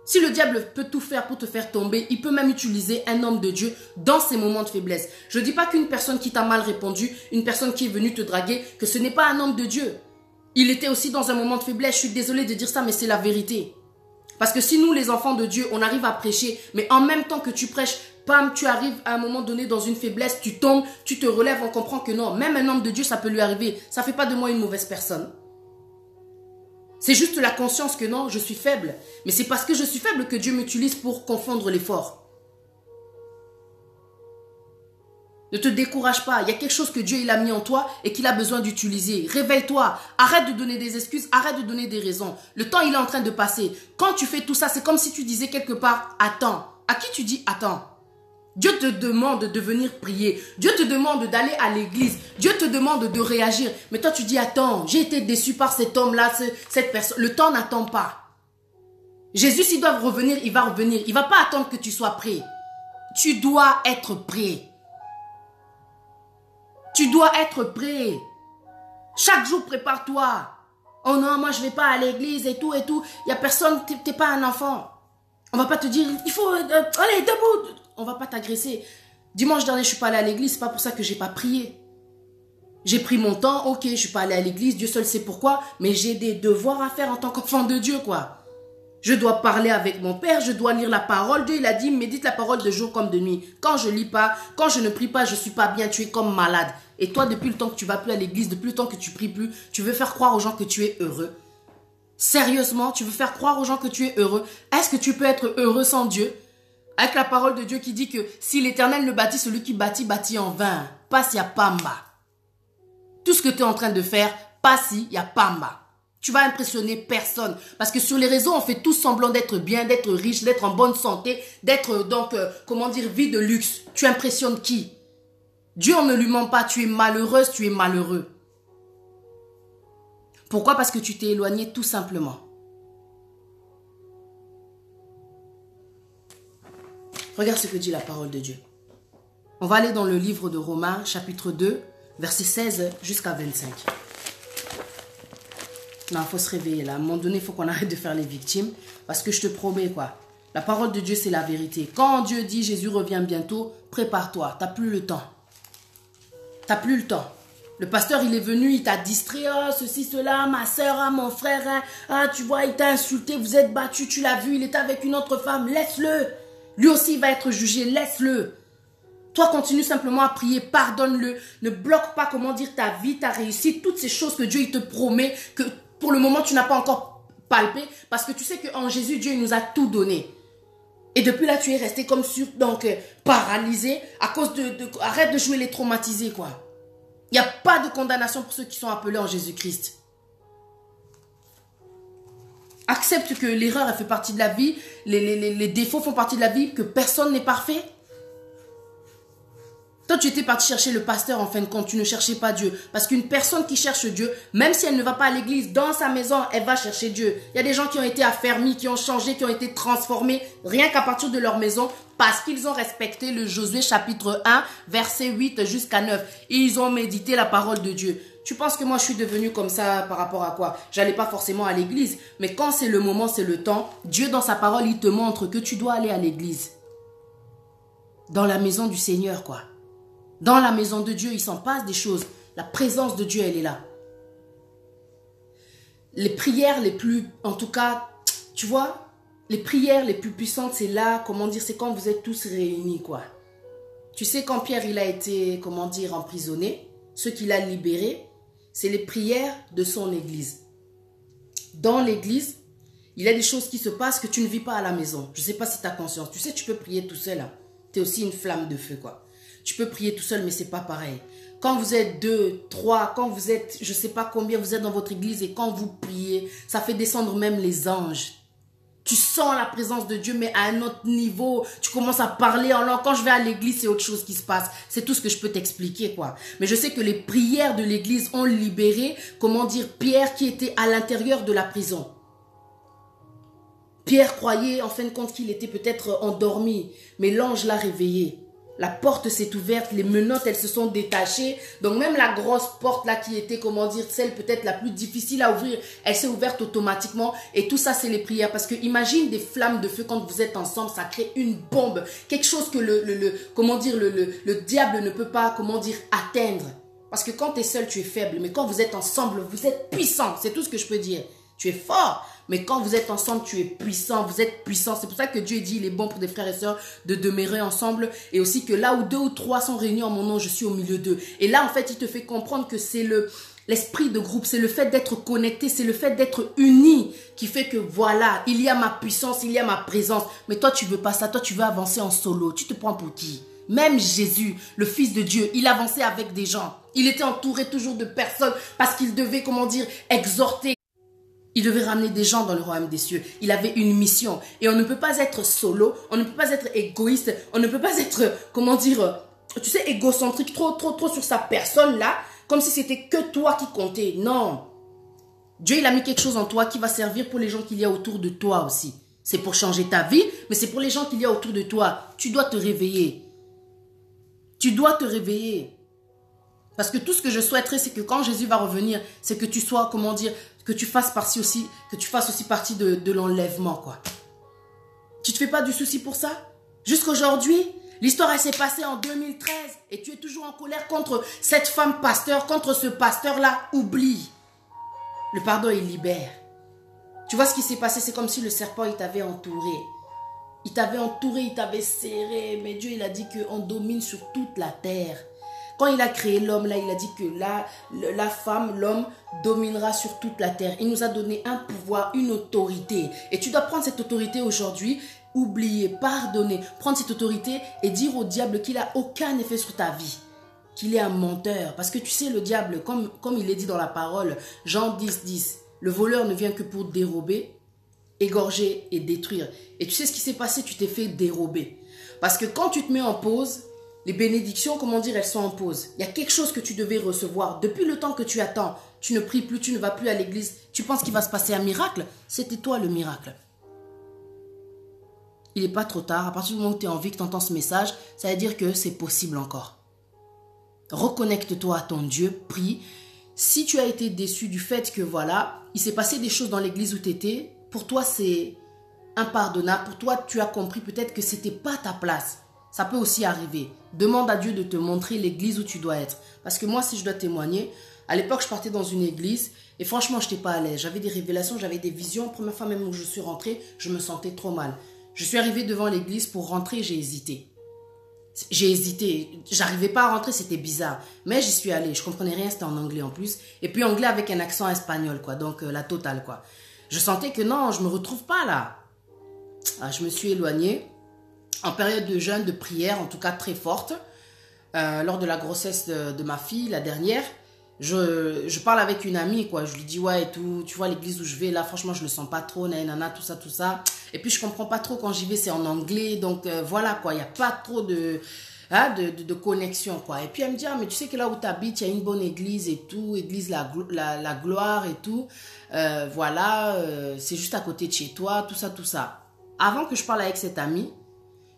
Si le diable peut tout faire pour te faire tomber, il peut même utiliser un homme de Dieu dans ses moments de faiblesse. Je ne dis pas qu'une personne qui t'a mal répondu, une personne qui est venue te draguer, que ce n'est pas un homme de Dieu. Il était aussi dans un moment de faiblesse. Je suis désolée de dire ça, mais c'est la vérité. Parce que si nous, les enfants de Dieu, on arrive à prêcher, mais en même temps que tu prêches, pam, tu arrives à un moment donné dans une faiblesse, tu tombes, tu te relèves, on comprend que non, même un homme de Dieu, ça peut lui arriver. Ça fait pas de moi une mauvaise personne. C'est juste la conscience que non, je suis faible. Mais c'est parce que je suis faible que Dieu m'utilise pour confondre l'effort. Ne te décourage pas. Il y a quelque chose que Dieu a mis en toi et qu'il a besoin d'utiliser. Réveille-toi. Arrête de donner des excuses. Arrête de donner des raisons. Le temps, il est en train de passer. Quand tu fais tout ça, c'est comme si tu disais quelque part, attends. À qui tu dis attends? Dieu te demande de venir prier. Dieu te demande d'aller à l'église. Dieu te demande de réagir. Mais toi, tu dis, attends, j'ai été déçu par cet homme-là, cette personne. Le temps n'attend pas. Jésus, s'il doit revenir, il va revenir. Il va pas attendre que tu sois prêt. Tu dois être prêt. Tu dois être prêt. Chaque jour, prépare-toi. Oh non, moi je vais pas à l'église et tout et tout. Il y a personne, t'es pas un enfant. On va pas te dire, il faut, euh, allez, debout. On va pas t'agresser. Dimanche dernier, je suis pas allé à l'église, c'est pas pour ça que j'ai pas prié. J'ai pris mon temps, ok, je suis pas allé à l'église, Dieu seul sait pourquoi, mais j'ai des devoirs à faire en tant qu'enfant de Dieu, quoi. Je dois parler avec mon Père, je dois lire la parole. Dieu, il a dit, médite la parole de jour comme de nuit. Quand je lis pas, quand je ne prie pas, je suis pas bien, tu es comme malade. Et toi, depuis le temps que tu vas plus à l'église, depuis le temps que tu pries plus, tu veux faire croire aux gens que tu es heureux. Sérieusement, tu veux faire croire aux gens que tu es heureux. Est-ce que tu peux être heureux sans Dieu? Avec la parole de Dieu qui dit que si l'éternel ne bâtit, celui qui bâtit, bâtit en vain. Pas s'il y a pamba. Tout ce que tu es en train de faire, pas s'il y a pamba. Tu vas impressionner personne. Parce que sur les réseaux, on fait tous semblant d'être bien, d'être riche, d'être en bonne santé, d'être donc, euh, comment dire, vie de luxe. Tu impressionnes qui? Dieu, on ne lui ment pas. Tu es malheureuse, tu es malheureux. Pourquoi? Parce que tu t'es éloigné tout simplement. Regarde ce que dit la parole de Dieu. On va aller dans le livre de Romains, chapitre 2, verset 16 jusqu'à 25. Non, il faut se réveiller là. À un moment donné, il faut qu'on arrête de faire les victimes. Parce que je te promets, quoi. La parole de Dieu, c'est la vérité. Quand Dieu dit Jésus revient bientôt, prépare-toi. T'as plus le temps. T'as plus le temps. Le pasteur, il est venu, il t'a distrait, oh, ceci, cela, ma soeur, ah, mon frère, hein. ah, tu vois, il t'a insulté, vous êtes battu, tu l'as vu, il est avec une autre femme, laisse-le. Lui aussi, il va être jugé, laisse-le. Toi, continue simplement à prier, pardonne-le, ne bloque pas, comment dire, ta vie, ta réussite, toutes ces choses que Dieu, il te promet, que pour le moment, tu n'as pas encore palpé parce que tu sais qu'en Jésus, Dieu nous a tout donné. Et depuis là, tu es resté comme sur, donc, euh, paralysé à cause de, Arrête de jouer les traumatisés, quoi. Il n'y a pas de condamnation pour ceux qui sont appelés en Jésus-Christ. Accepte que l'erreur, fait partie de la vie, les défauts font partie de la vie, que personne n'est parfait. Toi, tu étais parti chercher le pasteur en fin de compte, tu ne cherchais pas Dieu. Parce qu'une personne qui cherche Dieu, même si elle ne va pas à l'église, dans sa maison, elle va chercher Dieu. Il y a des gens qui ont été affermis, qui ont changé, qui ont été transformés, rien qu'à partir de leur maison, parce qu'ils ont respecté le Josué chapitre 1, verset 8 jusqu'à 9. Et ils ont médité la parole de Dieu. Tu penses que moi je suis devenu comme ça par rapport à quoi? J'allais pas forcément à l'église. Mais quand c'est le moment, c'est le temps, Dieu dans sa parole, il te montre que tu dois aller à l'église. Dans la maison du Seigneur, quoi. Dans la maison de Dieu, il s'en passe des choses. La présence de Dieu, elle est là. Les prières les plus, en tout cas, tu vois, les prières les plus puissantes, c'est là, comment dire, c'est quand vous êtes tous réunis, quoi. Tu sais, quand Pierre, il a été, comment dire, emprisonné, ce qu'il a libéré, c'est les prières de son église. Dans l'église, il y a des choses qui se passent que tu ne vis pas à la maison. Je ne sais pas si tu as conscience. Tu sais, tu peux prier tout seul. Hein. Tu es aussi une flamme de feu, quoi. Tu peux prier tout seul, mais c'est pas pareil. Quand vous êtes deux, trois, quand vous êtes, je sais pas combien, vous êtes dans votre église et quand vous priez, ça fait descendre même les anges. Tu sens la présence de Dieu, mais à un autre niveau. Tu commences à parler en langue. Quand je vais à l'église, c'est autre chose qui se passe. C'est tout ce que je peux t'expliquer, quoi. Mais je sais que les prières de l'église ont libéré, comment dire, Pierre qui était à l'intérieur de la prison. Pierre croyait en fin de compte qu'il était peut-être endormi, mais l'ange l'a réveillé. La porte s'est ouverte, les menottes, elles se sont détachées. Donc même la grosse porte là qui était, comment dire, celle peut-être la plus difficile à ouvrir, elle s'est ouverte automatiquement. Et tout ça, c'est les prières. Parce que imagine des flammes de feu quand vous êtes ensemble, ça crée une bombe. Quelque chose que le, le, comment dire, le, le, le diable ne peut pas, comment dire, atteindre. Parce que quand tu es seul, tu es faible. Mais quand vous êtes ensemble, vous êtes puissant. C'est tout ce que je peux dire. Tu es fort. Mais quand vous êtes ensemble, tu es puissant. Vous êtes puissant. C'est pour ça que Dieu dit, il est bon pour des frères et sœurs de demeurer ensemble. Et aussi que là où deux ou trois sont réunis en mon nom, je suis au milieu d'eux. Et là, en fait, il te fait comprendre que c'est le, l'esprit de groupe, c'est le fait d'être connecté, c'est le fait d'être uni qui fait que voilà, il y a ma puissance, il y a ma présence. Mais toi, tu veux pas ça. Toi, tu veux avancer en solo. Tu te prends pour qui? Même Jésus, le Fils de Dieu, il avançait avec des gens. Il était entouré toujours de personnes parce qu'il devait, comment dire, exhorter. Il devait ramener des gens dans le royaume des cieux. Il avait une mission. Et on ne peut pas être solo, on ne peut pas être égoïste, on ne peut pas être, comment dire, tu sais, égocentrique, trop, trop, trop sur sa personne là, comme si c'était que toi qui comptais. Non. Dieu, il a mis quelque chose en toi qui va servir pour les gens qu'il y a autour de toi aussi. C'est pour changer ta vie, mais c'est pour les gens qu'il y a autour de toi. Tu dois te réveiller. Tu dois te réveiller. Parce que tout ce que je souhaiterais, c'est que quand Jésus va revenir, c'est que tu sois, comment dire, que tu fasses partie aussi, que tu fasses aussi partie de, l'enlèvement, quoi. Tu te fais pas du souci pour ça? Jusqu'aujourd'hui, l'histoire, elle s'est passée en 2013 et tu es toujours en colère contre cette femme pasteur, contre ce pasteur-là. Oublie. Le pardon, il libère. Tu vois ce qui s'est passé? C'est comme si le serpent, il t'avait entouré. Il t'avait entouré, il t'avait serré. Mais Dieu, il a dit qu'on domine sur toute la terre. Quand il a créé l'homme, là, il a dit que la, la femme, l'homme, dominera sur toute la terre. Il nous a donné un pouvoir, une autorité. Et tu dois prendre cette autorité aujourd'hui, oublier, pardonner, prendre cette autorité et dire au diable qu'il n'a aucun effet sur ta vie. Qu'il est un menteur. Parce que tu sais, le diable, comme, comme il est dit dans la parole, Jean 10, 10, le voleur ne vient que pour dérober, égorger et détruire. Et tu sais ce qui s'est passé, tu t'es fait dérober. Parce que quand tu te mets en pause, les bénédictions, comment dire, elles sont en pause. Il y a quelque chose que tu devais recevoir. Depuis le temps que tu attends, tu ne pries plus, tu ne vas plus à l'église, tu penses qu'il va se passer un miracle. C'était toi le miracle. Il n'est pas trop tard. À partir du moment où tu es en vie, que tu entends ce message, ça veut dire que c'est possible encore. Reconnecte-toi à ton Dieu, prie. Si tu as été déçu du fait que voilà, il s'est passé des choses dans l'église où tu étais, pour toi c'est impardonnable. Pour toi, tu as compris peut-être que c'était pas ta place. Ça peut aussi arriver. Demande à Dieu de te montrer l'église où tu dois être. Parce que moi, si je dois témoigner, à l'époque, je partais dans une église et franchement, je n'étais pas à l'aise. J'avais des révélations, j'avais des visions. Première fois même où je suis rentrée, je me sentais trop mal. Je suis arrivée devant l'église pour rentrer, j'ai hésité. J'ai hésité. J'arrivais pas à rentrer, c'était bizarre. Mais j'y suis allée. Je comprenais rien, c'était en anglais en plus. Et puis anglais avec un accent espagnol, quoi. Donc euh, la totale, quoi. Je sentais que non, je me retrouve pas là. Ah, je me suis éloignée en période de jeûne, de prière, en tout cas très forte. Euh, lors de la grossesse de, ma fille, la dernière, je, je, parle avec une amie, quoi. Je lui dis, ouais, et tout, tu vois, l'église où je vais, là, franchement, je le sens pas trop, nanana, tout ça, tout ça. Et puis, je comprends pas trop quand j'y vais, c'est en anglais. Donc, euh, voilà, quoi. Il n'y a pas trop de, hein, de, de, connexion, quoi. Et puis, elle me dit, ah, mais tu sais que là où tu habites, il y a une bonne église et tout, église la, la, la gloire et tout. Euh, voilà, c'est juste à côté de chez toi, tout ça, tout ça. Avant que je parle avec cette amie,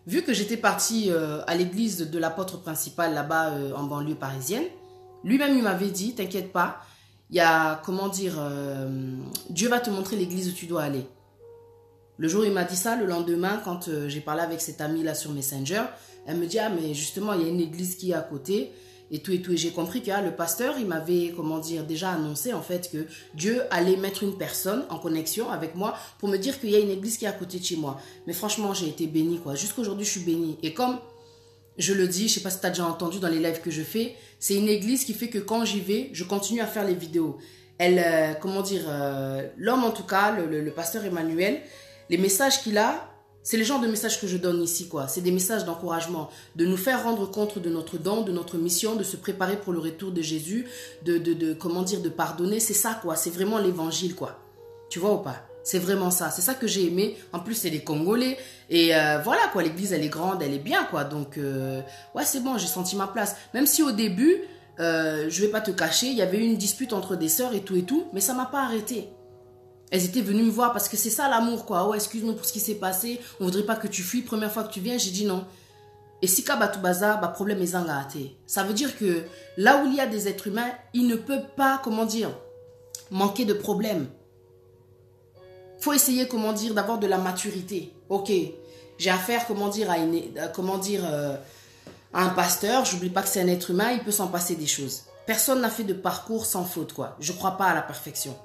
vu que j'étais partie euh, à l'église de, l'apôtre principal là-bas euh, en banlieue parisienne, lui-même il m'avait dit, t'inquiète pas, il y a, comment dire, euh, Dieu va te montrer l'église où tu dois aller. Le jour où il m'a dit ça, le lendemain, quand j'ai parlé avec cette amie-là sur Messenger, elle me dit, ah mais justement, il y a une église qui est à côté, et tout et tout. Et j'ai compris que le pasteur, il m'avait, comment dire, déjà annoncé en fait que Dieu allait mettre une personne en connexion avec moi pour me dire qu'il y a une église qui est à côté de chez moi. Mais franchement, j'ai été bénie, quoi. Jusqu'aujourd'hui, je suis bénie. Et comme je le dis, je sais pas si tu as déjà entendu dans les lives que je fais, c'est une église qui fait que quand j'y vais, je continue à faire les vidéos. Elle, euh, comment dire, euh, l'homme en tout cas, le pasteur Emmanuel, les messages qu'il a, c'est le genre de message que je donne ici, quoi. C'est des messages d'encouragement, de nous faire rendre compte de notre don, de notre mission, de se préparer pour le retour de Jésus, de, de, comment dire, de pardonner. C'est ça, quoi. C'est vraiment l'évangile, quoi. Tu vois ou pas? C'est vraiment ça. C'est ça que j'ai aimé. En plus, c'est les Congolais. Et euh, voilà, quoi. L'église, elle est grande, elle est bien, quoi. Donc, euh, ouais, c'est bon, j'ai senti ma place. Même si au début, euh, je vais pas te cacher, il y avait une dispute entre des sœurs et tout et tout, mais ça m'a pas arrêté. Elles étaient venues me voir parce que c'est ça l'amour, quoi. Oh, excuse-moi pour ce qui s'est passé. On voudrait pas que tu fuis. Première fois que tu viens, j'ai dit non. Et si Kabatubaza, bah, problème est zangaate. Ça veut dire que là où il y a des êtres humains, il ne peut pas, comment dire, manquer de problèmes. Faut essayer, comment dire, d'avoir de la maturité. Ok, j'ai affaire, comment dire, à, une, comment dire, euh, à un pasteur. J'oublie pas que c'est un être humain. Il peut s'en passer des choses. Personne n'a fait de parcours sans faute, quoi. Je crois pas à la perfection.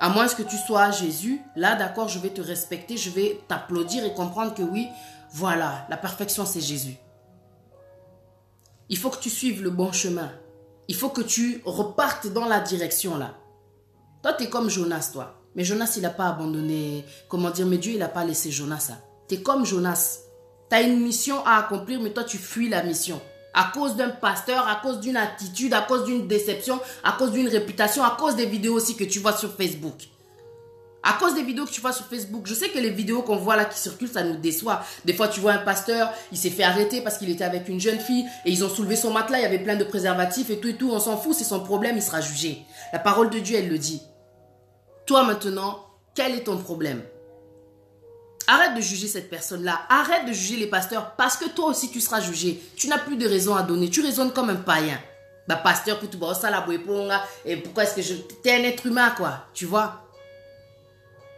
À moins que tu sois Jésus, là d'accord, je vais te respecter, je vais t'applaudir et comprendre que oui, voilà, la perfection c'est Jésus. Il faut que tu suives le bon chemin. Il faut que tu repartes dans la direction là. Toi, tu es comme Jonas, toi. Mais Jonas, il n'a pas abandonné. Comment dire, mais Dieu, il n'a pas laissé Jonas. ça. Tu es comme Jonas. Tu as une mission à accomplir, mais toi, tu fuis la mission. À cause d'un pasteur, à cause d'une attitude, à cause d'une déception, à cause d'une réputation, à cause des vidéos aussi que tu vois sur Facebook. À cause des vidéos que tu vois sur Facebook, je sais que les vidéos qu'on voit là qui circulent, ça nous déçoit. Des fois, tu vois un pasteur, il s'est fait arrêter parce qu'il était avec une jeune fille et ils ont soulevé son matelas, il y avait plein de préservatifs et tout et tout. On s'en fout, c'est son problème, il sera jugé. La parole de Dieu, elle le dit. Toi maintenant, quel est ton problème? Arrête de juger cette personne-là. Arrête de juger les pasteurs parce que toi aussi tu seras jugé. Tu n'as plus de raison à donner. Tu raisonnes comme un païen. Bah pasteur, et pourquoi est-ce que je... T'es un être humain quoi, tu vois?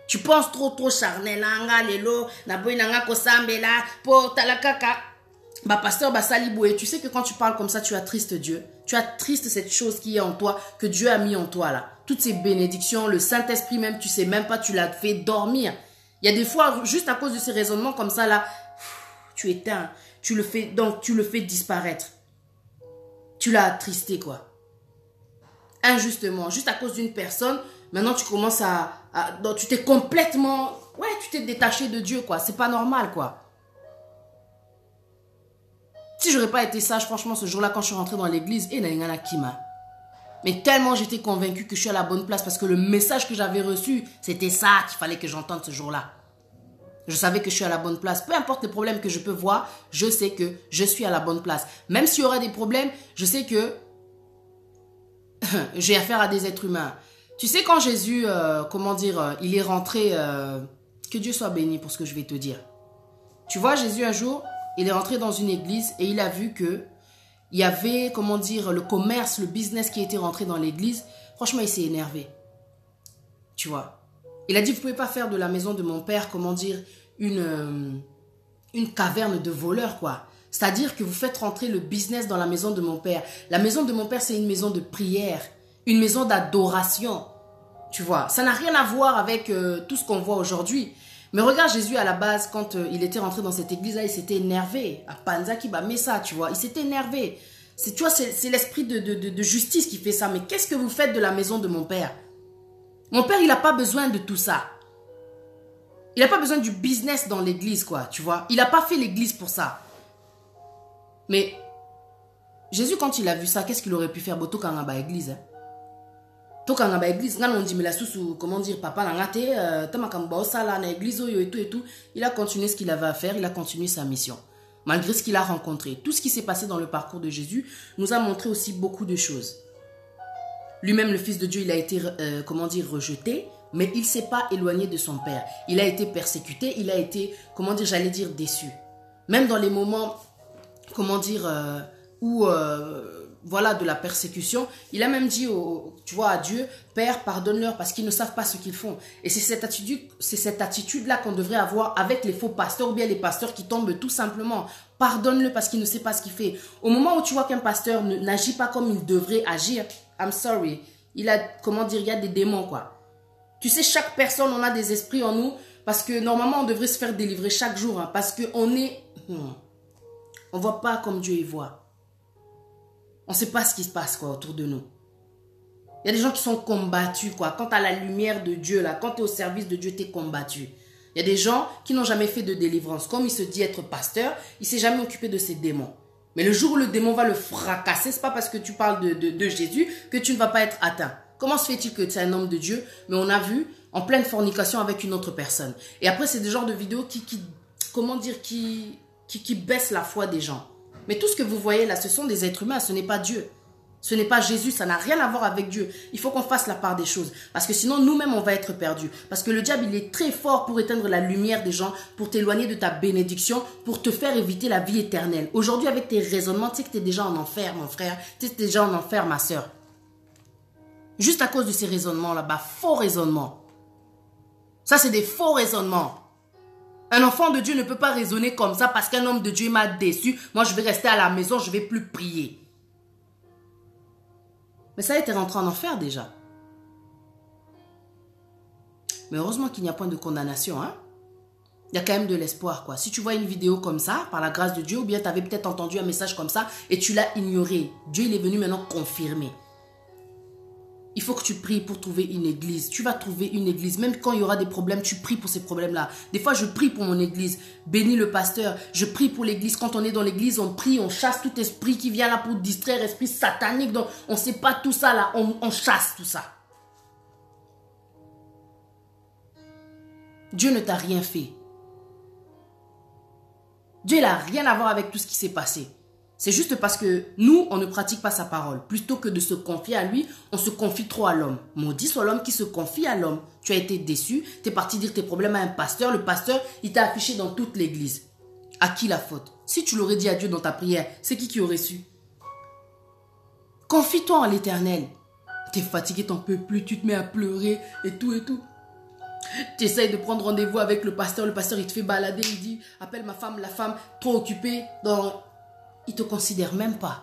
Tu penses trop trop charnel anga lelo na boy nanga kosambela po talakaka bah pasteur bah et tu sais que quand tu parles comme ça tu attristes Dieu tu attristes cette chose qui est en toi que Dieu a mis en toi là toutes ces bénédictions le Saint-Esprit même tu sais même pas tu l'as fait dormir il y a des fois juste à cause de ces raisonnements comme ça là tu éteins. Tu le fais donc tu le fais disparaître. Tu l'as attristé quoi. Injustement juste à cause d'une personne maintenant tu commences à tu t'es complètement ouais tu t'es détaché de Dieu quoi. C'est pas normal quoi. Si j'aurais pas été sage franchement ce jour-là quand je suis rentré dans l'église et eh, kima mais tellement j'étais convaincu que je suis à la bonne place parce que le message que j'avais reçu c'était ça qu'il fallait que j'entende ce jour-là je savais que je suis à la bonne place. Peu importe les problèmes que je peux voir, je sais que je suis à la bonne place. Même s'il y aura des problèmes, je sais que j'ai affaire à des êtres humains. Tu sais, quand Jésus, euh, comment dire, euh, il est rentré, euh, que Dieu soit béni pour ce que je vais te dire. Tu vois, Jésus, un jour, il est rentré dans une église et il a vu que il y avait, comment dire, le commerce, le business qui était rentré dans l'église. Franchement, il s'est énervé. Tu vois. Il a dit, vous pouvez pas faire de la maison de mon père, comment dire, une, une caverne de voleurs, quoi. C'est-à-dire que vous faites rentrer le business dans la maison de mon père. La maison de mon père, c'est une maison de prière, une maison d'adoration. Tu vois, ça n'a rien à voir avec euh, tout ce qu'on voit aujourd'hui. Mais regarde Jésus à la base, quand euh, il était rentré dans cette église-là, il s'était énervé. À Panzaki, bah, mais ça, tu vois, il s'était énervé. C'est, tu vois, c'est, l'esprit de, de, justice qui fait ça. Mais qu'est-ce que vous faites de la maison de mon père? Mon père, il n'a pas besoin de tout ça. Il n'a pas besoin du business dans l'église, quoi, tu vois. Il n'a pas fait l'église pour ça. Mais Jésus, quand il a vu ça, qu'est-ce qu'il aurait pu faire? Boto Kangaba église hein? Susu comment dire papa ngate euh, na église oyo et tout et tout il a continué ce qu'il avait à faire il a continué sa mission. Malgré ce qu'il a rencontré. Tout ce qui s'est passé dans le parcours de Jésus nous a montré aussi beaucoup de choses. Lui-même le fils de Dieu il a été euh, comment dire rejeté mais il s'est pas éloigné de son père. Il a été persécuté il a été comment dire j'allais dire déçu. Même dans les moments comment dire euh, où voilà, de la persécution. Il a même dit, au, tu vois, à Dieu, Père, pardonne-leur parce qu'ils ne savent pas ce qu'ils font. Et c'est cette attitude, c'est cette attitude-là qu'on devrait avoir avec les faux pasteurs ou bien les pasteurs qui tombent tout simplement. Pardonne-le parce qu'il ne sait pas ce qu'il fait. Au moment où tu vois qu'un pasteur n'agit pas comme il devrait agir, I'm sorry. Il a, comment dire, il y a des démons, quoi. Tu sais, chaque personne, on a des esprits en nous parce que normalement, on devrait se faire délivrer chaque jour hein, parce qu'on est, hmm, on voit pas comme Dieu y voit. On ne sait pas ce qui se passe quoi, autour de nous. Il y a des gens qui sont combattus. Quoi. Quand tu as la lumière de Dieu, là, quand tu es au service de Dieu, tu es combattu. Il y a des gens qui n'ont jamais fait de délivrance. Comme il se dit être pasteur, il s'est jamais occupé de ses démons. Mais le jour où le démon va le fracasser, c'est pas parce que tu parles de, de, Jésus que tu ne vas pas être atteint. Comment se fait-il que tu es un homme de Dieu, mais on a vu en pleine fornication avec une autre personne? Et après, c'est des genres de vidéos qui, qui comment dire, qui, qui, qui baissent la foi des gens. Mais tout ce que vous voyez là, ce sont des êtres humains, ce n'est pas Dieu. Ce n'est pas Jésus, ça n'a rien à voir avec Dieu. Il faut qu'on fasse la part des choses. Parce que sinon, nous-mêmes, on va être perdus. Parce que le diable, il est très fort pour éteindre la lumière des gens, pour t'éloigner de ta bénédiction, pour te faire éviter la vie éternelle. Aujourd'hui, avec tes raisonnements, tu sais que tu es déjà en enfer, mon frère. Tu es déjà en enfer, ma soeur. Juste à cause de ces raisonnements là-bas, faux raisonnements. Ça, c'est des faux raisonnements. Un enfant de Dieu ne peut pas raisonner comme ça parce qu'un homme de Dieu m'a déçu. Moi, je vais rester à la maison, je vais plus prier. Mais ça été rentré en enfer déjà. Mais heureusement qu'il n'y a point de condamnation. Hein? Il y a quand même de l'espoir. quoi. Si tu vois une vidéo comme ça, par la grâce de Dieu, ou bien tu avais peut-être entendu un message comme ça et tu l'as ignoré, Dieu il est venu maintenant confirmer. Il faut que tu pries pour trouver une église. Tu vas trouver une église. Même quand il y aura des problèmes, tu pries pour ces problèmes-là. Des fois, je prie pour mon église. Bénis le pasteur. Je prie pour l'église. Quand on est dans l'église, on prie, on chasse tout esprit qui vient là pour distraire, esprit satanique. Donc, on ne sait pas tout ça là. On, on chasse tout ça. Dieu ne t'a rien fait. Dieu n'a rien à voir avec tout ce qui s'est passé. C'est juste parce que nous, on ne pratique pas sa parole. Plutôt que de se confier à lui, on se confie trop à l'homme. Maudit soit l'homme qui se confie à l'homme. Tu as été déçu, tu es parti dire tes problèmes à un pasteur. Le pasteur, il t'a affiché dans toute l'église. À qui la faute? Si tu l'aurais dit à Dieu dans ta prière, c'est qui qui aurait su? Confie-toi en l'éternel. Tu es fatigué, t'en peux plus, tu te mets à pleurer et tout et tout. Tu essayes de prendre rendez-vous avec le pasteur, le pasteur il te fait balader, il dit appelle ma femme, la femme trop occupée dans il te considère même pas.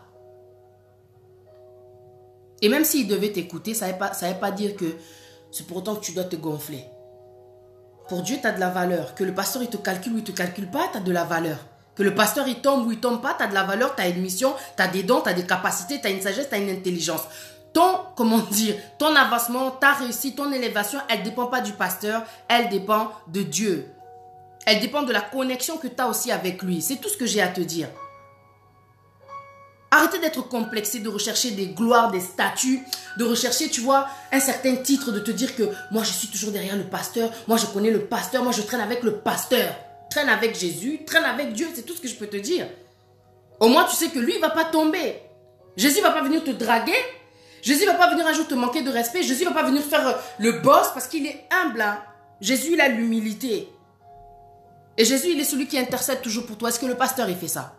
Et même s'il devait t'écouter, ça ne veut, pas, dire que c'est pour autant que tu dois te gonfler. Pour Dieu, tu as de la valeur. Que le pasteur, il te calcule ou il te calcule pas, tu as de la valeur. Que le pasteur, il tombe ou il tombe pas, tu as de la valeur, tu as une mission, tu as des dons, tu as des capacités, tu as une sagesse, tu as une intelligence. Ton, comment dire, ton avancement, ta réussite, ton élévation, elle ne dépend pas du pasteur, elle dépend de Dieu. Elle dépend de la connexion que tu as aussi avec lui. C'est tout ce que j'ai à te dire. Arrêtez d'être complexé, de rechercher des gloires, des statuts, de rechercher, tu vois, un certain titre, de te dire que moi je suis toujours derrière le pasteur, moi je connais le pasteur, moi je traîne avec le pasteur. Traîne avec Jésus, traîne avec Dieu, c'est tout ce que je peux te dire. Au moins tu sais que lui, il va pas tomber. Jésus va pas venir te draguer. Jésus va pas venir un jour te manquer de respect. Jésus va pas venir faire euh, le boss parce qu'il est humble. Hein. Jésus, il a l'humilité. Et Jésus, il est celui qui intercède toujours pour toi. Est-ce que le pasteur, il fait ça?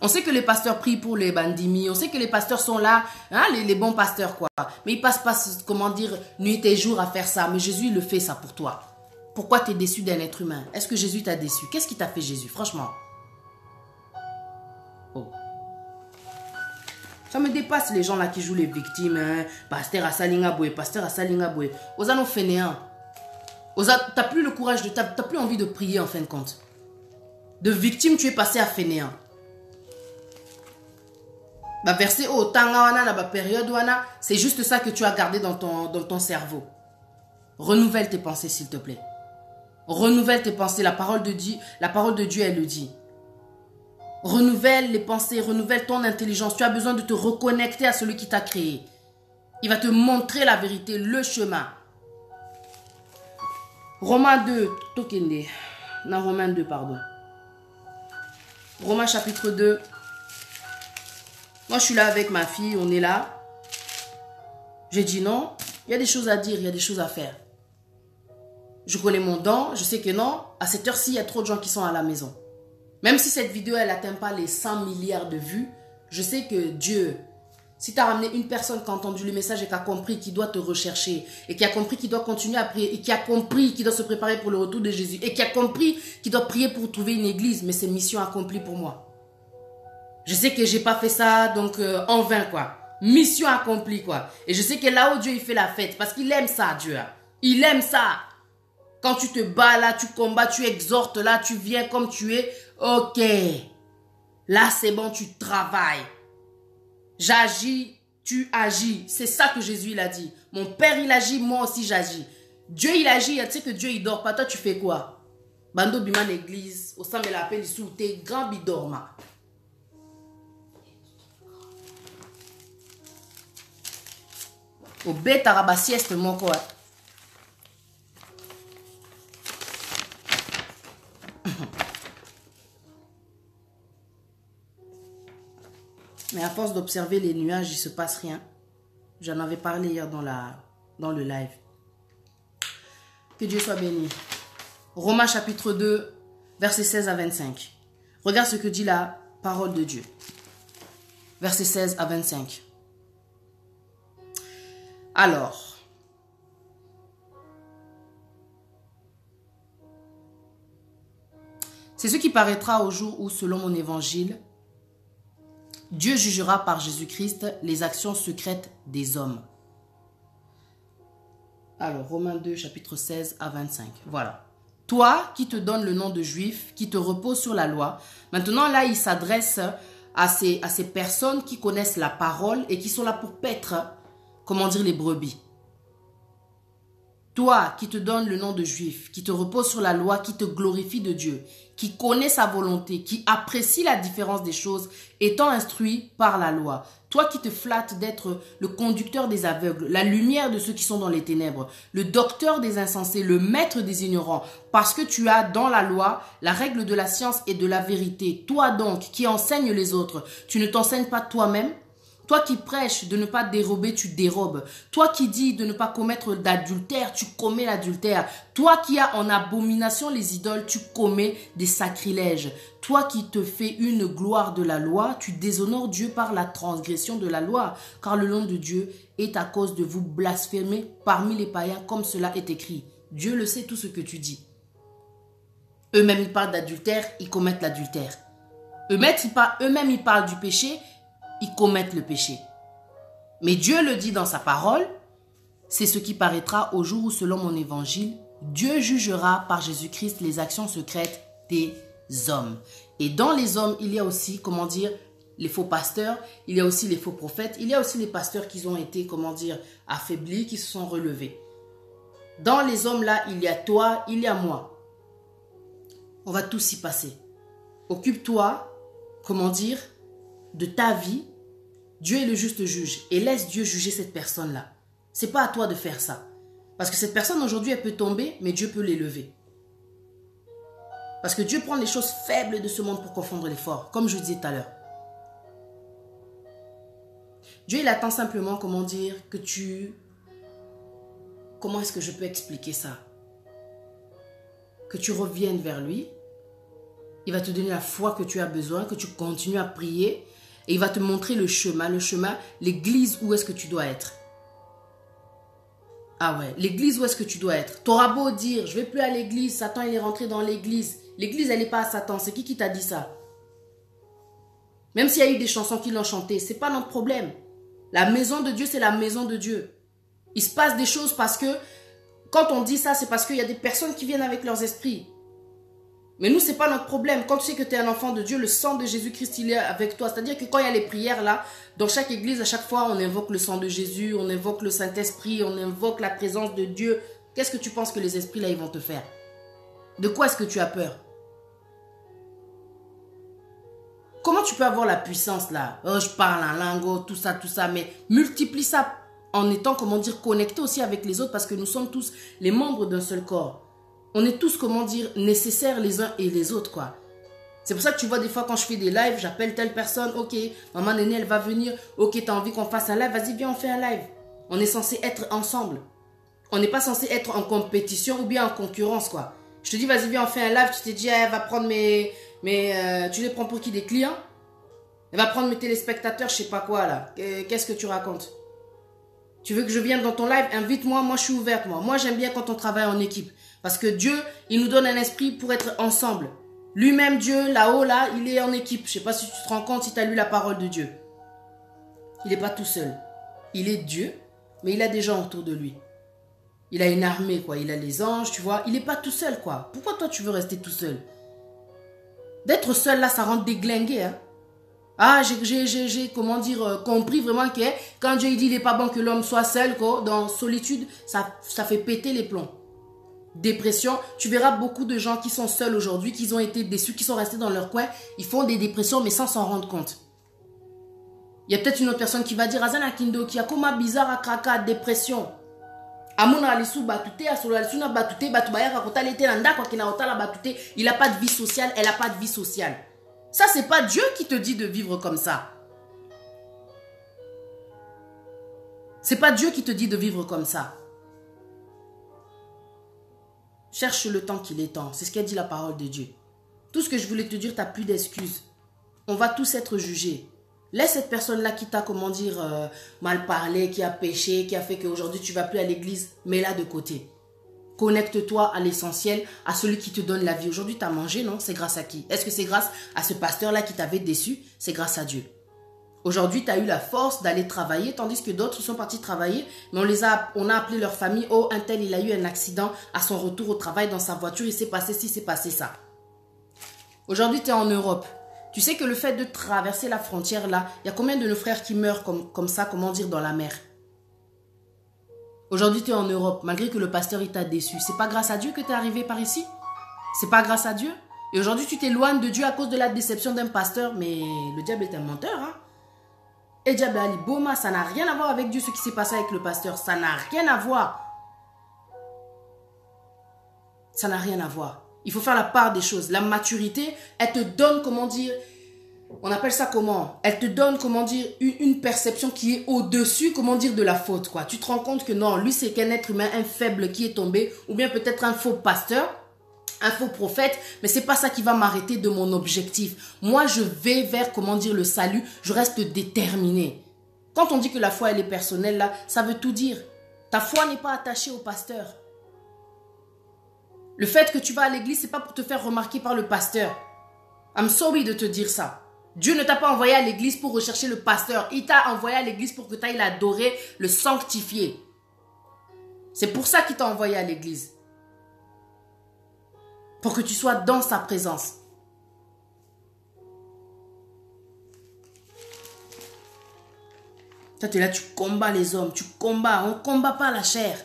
On sait que les pasteurs prient pour les bandimi, on sait que les pasteurs sont là, hein, les, bons pasteurs quoi. Mais ils passent pas, comment dire, nuit et jour à faire ça. Mais Jésus, le fait ça pour toi. Pourquoi tu es déçu d'un être humain? Est-ce que Jésus t'a déçu? Qu'est-ce qui t'a fait Jésus, franchement? Oh. Ça me dépasse les gens là qui jouent les victimes. Hein. Pasteur à Salingaboué, pasteur à Salingaboué. Osano fainéant. T'as plus le courage de. T'as plus envie de prier en fin de compte. De victime, tu es passé à fainéant verser au période c'est juste ça que tu as gardé dans ton, dans ton cerveau. Renouvelle tes pensées, s'il te plaît. Renouvelle tes pensées. La parole de Dieu, la parole de Dieu, elle le dit. Renouvelle les pensées, renouvelle ton intelligence. Tu as besoin de te reconnecter à celui qui t'a créé. Il va te montrer la vérité, le chemin. Romains 2, Tokende. Non, Romains 2, pardon. Romains chapitre 2, moi, je suis là avec ma fille, on est là. J'ai dit non, il y a des choses à dire, il y a des choses à faire. Je connais mon don, je sais que non, à cette heure-ci, il y a trop de gens qui sont à la maison. Même si cette vidéo, elle n'atteint pas les 100 milliards de vues, je sais que Dieu, si tu as ramené une personne qui a entendu le message et qui a compris qu'il doit te rechercher, et qui a compris qu'il doit continuer à prier, et qui a compris qu'il doit se préparer pour le retour de Jésus, et qui a compris qu'il doit prier pour trouver une église, mais c'est mission accomplie pour moi. Je sais que j'ai pas fait ça donc euh, en vain quoi. Mission accomplie quoi. Et je sais que là où Dieu il fait la fête parce qu'il aime ça Dieu. Il aime ça. Quand tu te bats là, tu combats, tu exhortes là, tu viens comme tu es. OK. Là c'est bon, tu travailles. J'agis, tu agis. C'est ça que Jésus il a dit. Mon père il agit, moi aussi j'agis. Dieu il agit, tu sais que Dieu il dort pas, toi tu fais quoi? Bando biman église, au sein de l'appel sous tes grand bidorma. Obetaka basieste moko Mais à force d'observer les nuages, il se passe rien. J'en avais parlé hier dans, la, dans le live. Que Dieu soit béni. Romains chapitre 2, versets 16 à 25. Regarde ce que dit la parole de Dieu. Versets 16 à 25. Alors, c'est ce qui paraîtra au jour où, selon mon évangile, Dieu jugera par Jésus-Christ les actions secrètes des hommes. Alors, Romains 2, chapitre 16 à 25. Voilà. Toi qui te donnes le nom de juif, qui te repose sur la loi. Maintenant, là, il s'adresse à ces, à ces personnes qui connaissent la parole et qui sont là pour paître, comment dire, les brebis? Toi qui te donnes le nom de juif, qui te repose sur la loi, qui te glorifie de Dieu, qui connaît sa volonté, qui apprécie la différence des choses, étant instruit par la loi. Toi qui te flattes d'être le conducteur des aveugles, la lumière de ceux qui sont dans les ténèbres, le docteur des insensés, le maître des ignorants, parce que tu as dans la loi la règle de la science et de la vérité. Toi donc qui enseignes les autres, tu ne t'enseignes pas toi-même? Toi qui prêches de ne pas dérober, tu dérobes. Toi qui dis de ne pas commettre d'adultère, tu commets l'adultère. Toi qui as en abomination les idoles, tu commets des sacrilèges. Toi qui te fais une gloire de la loi, tu déshonores Dieu par la transgression de la loi, car le nom de Dieu est à cause de vous blasphémer parmi les païens, comme cela est écrit. Dieu le sait tout ce que tu dis. Eux-mêmes, ils parlent d'adultère, ils commettent l'adultère. Eux-mêmes, ils parlent du péché, ils commettent le péché. Mais Dieu le dit dans sa parole, c'est ce qui paraîtra au jour où, selon mon évangile, Dieu jugera par Jésus-Christ les actions secrètes des hommes. Et dans les hommes, il y a aussi, comment dire, les faux pasteurs, il y a aussi les faux prophètes, il y a aussi les pasteurs qui ont été, comment dire, affaiblis, qui se sont relevés. Dans les hommes là, il y a toi, il y a moi. On va tous y passer. Occupe-toi, comment dire, de ta vie, Dieu est le juste juge et laisse Dieu juger cette personne-là. C'est pas à toi de faire ça. Parce que cette personne aujourd'hui, elle peut tomber, mais Dieu peut l'élever. Parce que Dieu prend les choses faibles de ce monde pour confondre les forts, comme je disais tout à l'heure. Dieu, il attend simplement, comment dire, que tu... Comment est-ce que je peux expliquer ça? Que tu reviennes vers lui. Il va te donner la foi que tu as besoin, que tu continues à prier, et il va te montrer le chemin, le chemin, l'église où est-ce que tu dois être. Ah ouais, l'église où est-ce que tu dois être. T'auras beau dire, je vais plus à l'église, Satan est rentré dans l'église. L'église elle n'est pas à Satan, c'est qui qui t'a dit ça? Même s'il y a eu des chansons qui l'ont chanté, c'est pas notre problème. La maison de Dieu, c'est la maison de Dieu. Il se passe des choses parce que quand on dit ça, c'est parce qu'il y a des personnes qui viennent avec leurs esprits. Mais nous, c'est pas notre problème. Quand tu sais que tu es un enfant de Dieu, le sang de Jésus-Christ, il est avec toi. C'est-à-dire que quand il y a les prières là, dans chaque église, à chaque fois, on invoque le sang de Jésus, on invoque le Saint-Esprit, on invoque la présence de Dieu. Qu'est-ce que tu penses que les esprits là, ils vont te faire? De quoi est-ce que tu as peur? Comment tu peux avoir la puissance là? Oh, Je parle en langue, oh, tout ça, tout ça, mais multiplie ça en étant, comment dire, connecté aussi avec les autres parce que nous sommes tous les membres d'un seul corps on est tous, comment dire, nécessaires les uns et les autres, quoi. C'est pour ça que tu vois des fois quand je fais des lives, j'appelle telle personne, ok, maman Néné, elle va venir, ok, t'as envie qu'on fasse un live, vas-y, viens, on fait un live. On est censé être ensemble. On n'est pas censé être en compétition ou bien en concurrence, quoi. Je te dis, vas-y, viens, on fait un live, tu t'es dit, elle va prendre mes... mes euh, tu les prends pour qui Des clients? Elle va prendre mes téléspectateurs, je sais pas quoi, là. Qu'est-ce que tu racontes? Tu veux que je vienne dans ton live? Invite-moi, moi je suis ouverte, moi. Moi j'aime bien quand on travaille en équipe. Parce que Dieu, il nous donne un esprit pour être ensemble. Lui-même, Dieu, là-haut, là, il est en équipe. Je ne sais pas si tu te rends compte si tu as lu la parole de Dieu. Il n'est pas tout seul. Il est Dieu, mais il a des gens autour de lui. Il a une armée, quoi. Il a les anges, tu vois. Il n'est pas tout seul, quoi. Pourquoi toi, tu veux rester tout seul? D'être seul, là, ça rend déglingué, hein. Ah, j'ai, comment dire, euh, compris vraiment que quand Dieu dit il n'est pas bon que l'homme soit seul, quoi, dans solitude, ça, ça fait péter les plombs dépression, tu verras beaucoup de gens qui sont seuls aujourd'hui, qui ont été déçus, qui sont restés dans leur coin, ils font des dépressions mais sans s'en rendre compte. Il y a peut-être une autre personne qui va dire Azana Kindo qui a comme un bizarre à kraka dépression. Na il a pas de vie sociale, elle a pas de vie sociale. Ça c'est pas Dieu qui te dit de vivre comme ça. C'est pas Dieu qui te dit de vivre comme ça. Cherche le temps qu'il est temps. C'est ce qu'a dit la parole de Dieu. Tout ce que je voulais te dire, tu n'as plus d'excuses. On va tous être jugés. Laisse cette personne-là qui t'a, comment dire, euh, mal parlé, qui a péché, qui a fait qu'aujourd'hui tu vas plus à l'église, mets-la de côté. Connecte-toi à l'essentiel, à celui qui te donne la vie. Aujourd'hui, tu as mangé, non? C'est grâce à qui? Est-ce que c'est grâce à ce pasteur-là qui t'avait déçu? C'est grâce à Dieu. Aujourd'hui, tu as eu la force d'aller travailler, tandis que d'autres sont partis travailler, mais on les a, on a appelé leur famille, oh, un tel, il a eu un accident à son retour au travail dans sa voiture, il s'est passé ci, s'est passé ça. Aujourd'hui, tu es en Europe. Tu sais que le fait de traverser la frontière là, il y a combien de nos frères qui meurent comme, comme ça, comment dire, dans la mer? Aujourd'hui, tu es en Europe, malgré que le pasteur t'a déçu. C'est pas grâce à Dieu que tu es arrivé par ici? C'est pas grâce à Dieu? Et aujourd'hui, tu t'éloignes de Dieu à cause de la déception d'un pasteur, mais le diable est un menteur, hein et diable Ali Boma, ça n'a rien à voir avec Dieu ce qui s'est passé avec le pasteur. Ça n'a rien à voir. Ça n'a rien à voir. Il faut faire la part des choses. La maturité, elle te donne, comment dire, on appelle ça comment? Elle te donne, comment dire, une, perception qui est au-dessus, comment dire, de la faute, quoi. Tu te rends compte que non, lui, c'est qu'un être humain, un faible qui est tombé, ou bien peut-être un faux pasteur, un faux prophète, mais c'est pas ça qui va m'arrêter de mon objectif. Moi, je vais vers, comment dire, le salut, je reste déterminé. Quand on dit que la foi, elle est personnelle, là, ça veut tout dire. Ta foi n'est pas attachée au pasteur. Le fait que tu vas à l'église, c'est pas pour te faire remarquer par le pasteur. I'm sorry de te dire ça. Dieu ne t'a pas envoyé à l'église pour rechercher le pasteur. Il t'a envoyé à l'église pour que tu ailles l'adorer, le sanctifier. C'est pour ça qu'il t'a envoyé à l'église. Pour que tu sois dans sa présence. Toi, tu es là, tu combats les hommes, tu combats. On ne combat pas la chair.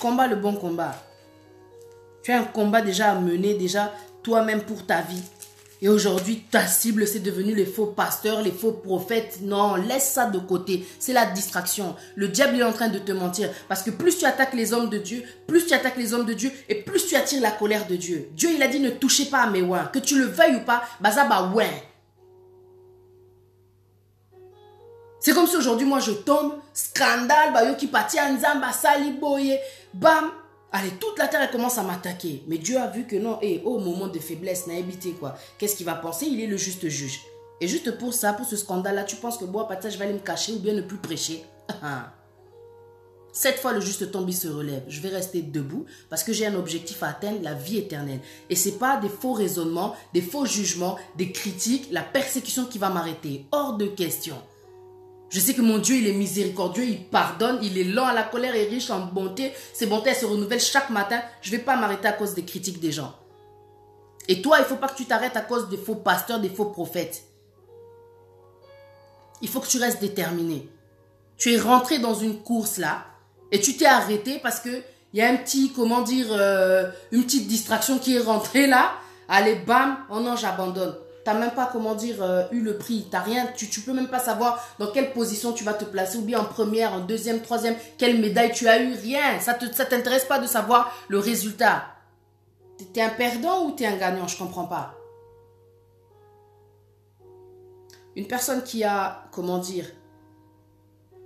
Combat le bon combat. Tu as un combat déjà à mener, déjà toi-même pour ta vie. Et aujourd'hui, ta cible, c'est devenu les faux pasteurs, les faux prophètes. Non, laisse ça de côté. C'est la distraction. Le diable est en train de te mentir. Parce que plus tu attaques les hommes de Dieu, plus tu attaques les hommes de Dieu, et plus tu attires la colère de Dieu. Dieu, il a dit ne touchez pas à mes ouins. Que tu le veuilles ou pas, bazaba ouin. C'est comme si aujourd'hui, moi, je tombe, scandale, bah, yo qui partit en Zamba, saliboye, bam. Allez, toute la terre, elle commence à m'attaquer. Mais Dieu a vu que non, et au moment de faiblesse, n'a quoi. Qu'est-ce qu'il va penser? Il est le juste juge. Et juste pour ça, pour ce scandale-là, tu penses que bon, je vais aller me cacher ou bien ne plus prêcher? Cette fois, le juste tombe, se relève. Je vais rester debout parce que j'ai un objectif à atteindre, la vie éternelle. Et c'est pas des faux raisonnements, des faux jugements, des critiques, la persécution qui va m'arrêter. Hors de question. Je sais que mon Dieu, il est miséricordieux, il pardonne, il est lent à la colère et riche en bonté. Ses bontés se renouvellent chaque matin. Je ne vais pas m'arrêter à cause des critiques des gens. Et toi, il ne faut pas que tu t'arrêtes à cause des faux pasteurs, des faux prophètes. Il faut que tu restes déterminé. Tu es rentré dans une course là et tu t'es arrêté parce que il y a comment dire, euh, une petite distraction qui est rentrée là. Allez, bam, oh non, j'abandonne n'as même pas, comment dire, euh, eu le prix. T'as rien, tu, tu peux même pas savoir dans quelle position tu vas te placer, ou bien en première, en deuxième, troisième, quelle médaille tu as eu, rien. Ça te, ça t'intéresse pas de savoir le résultat. T'es un perdant ou t'es un gagnant, je comprends pas. Une personne qui a, comment dire,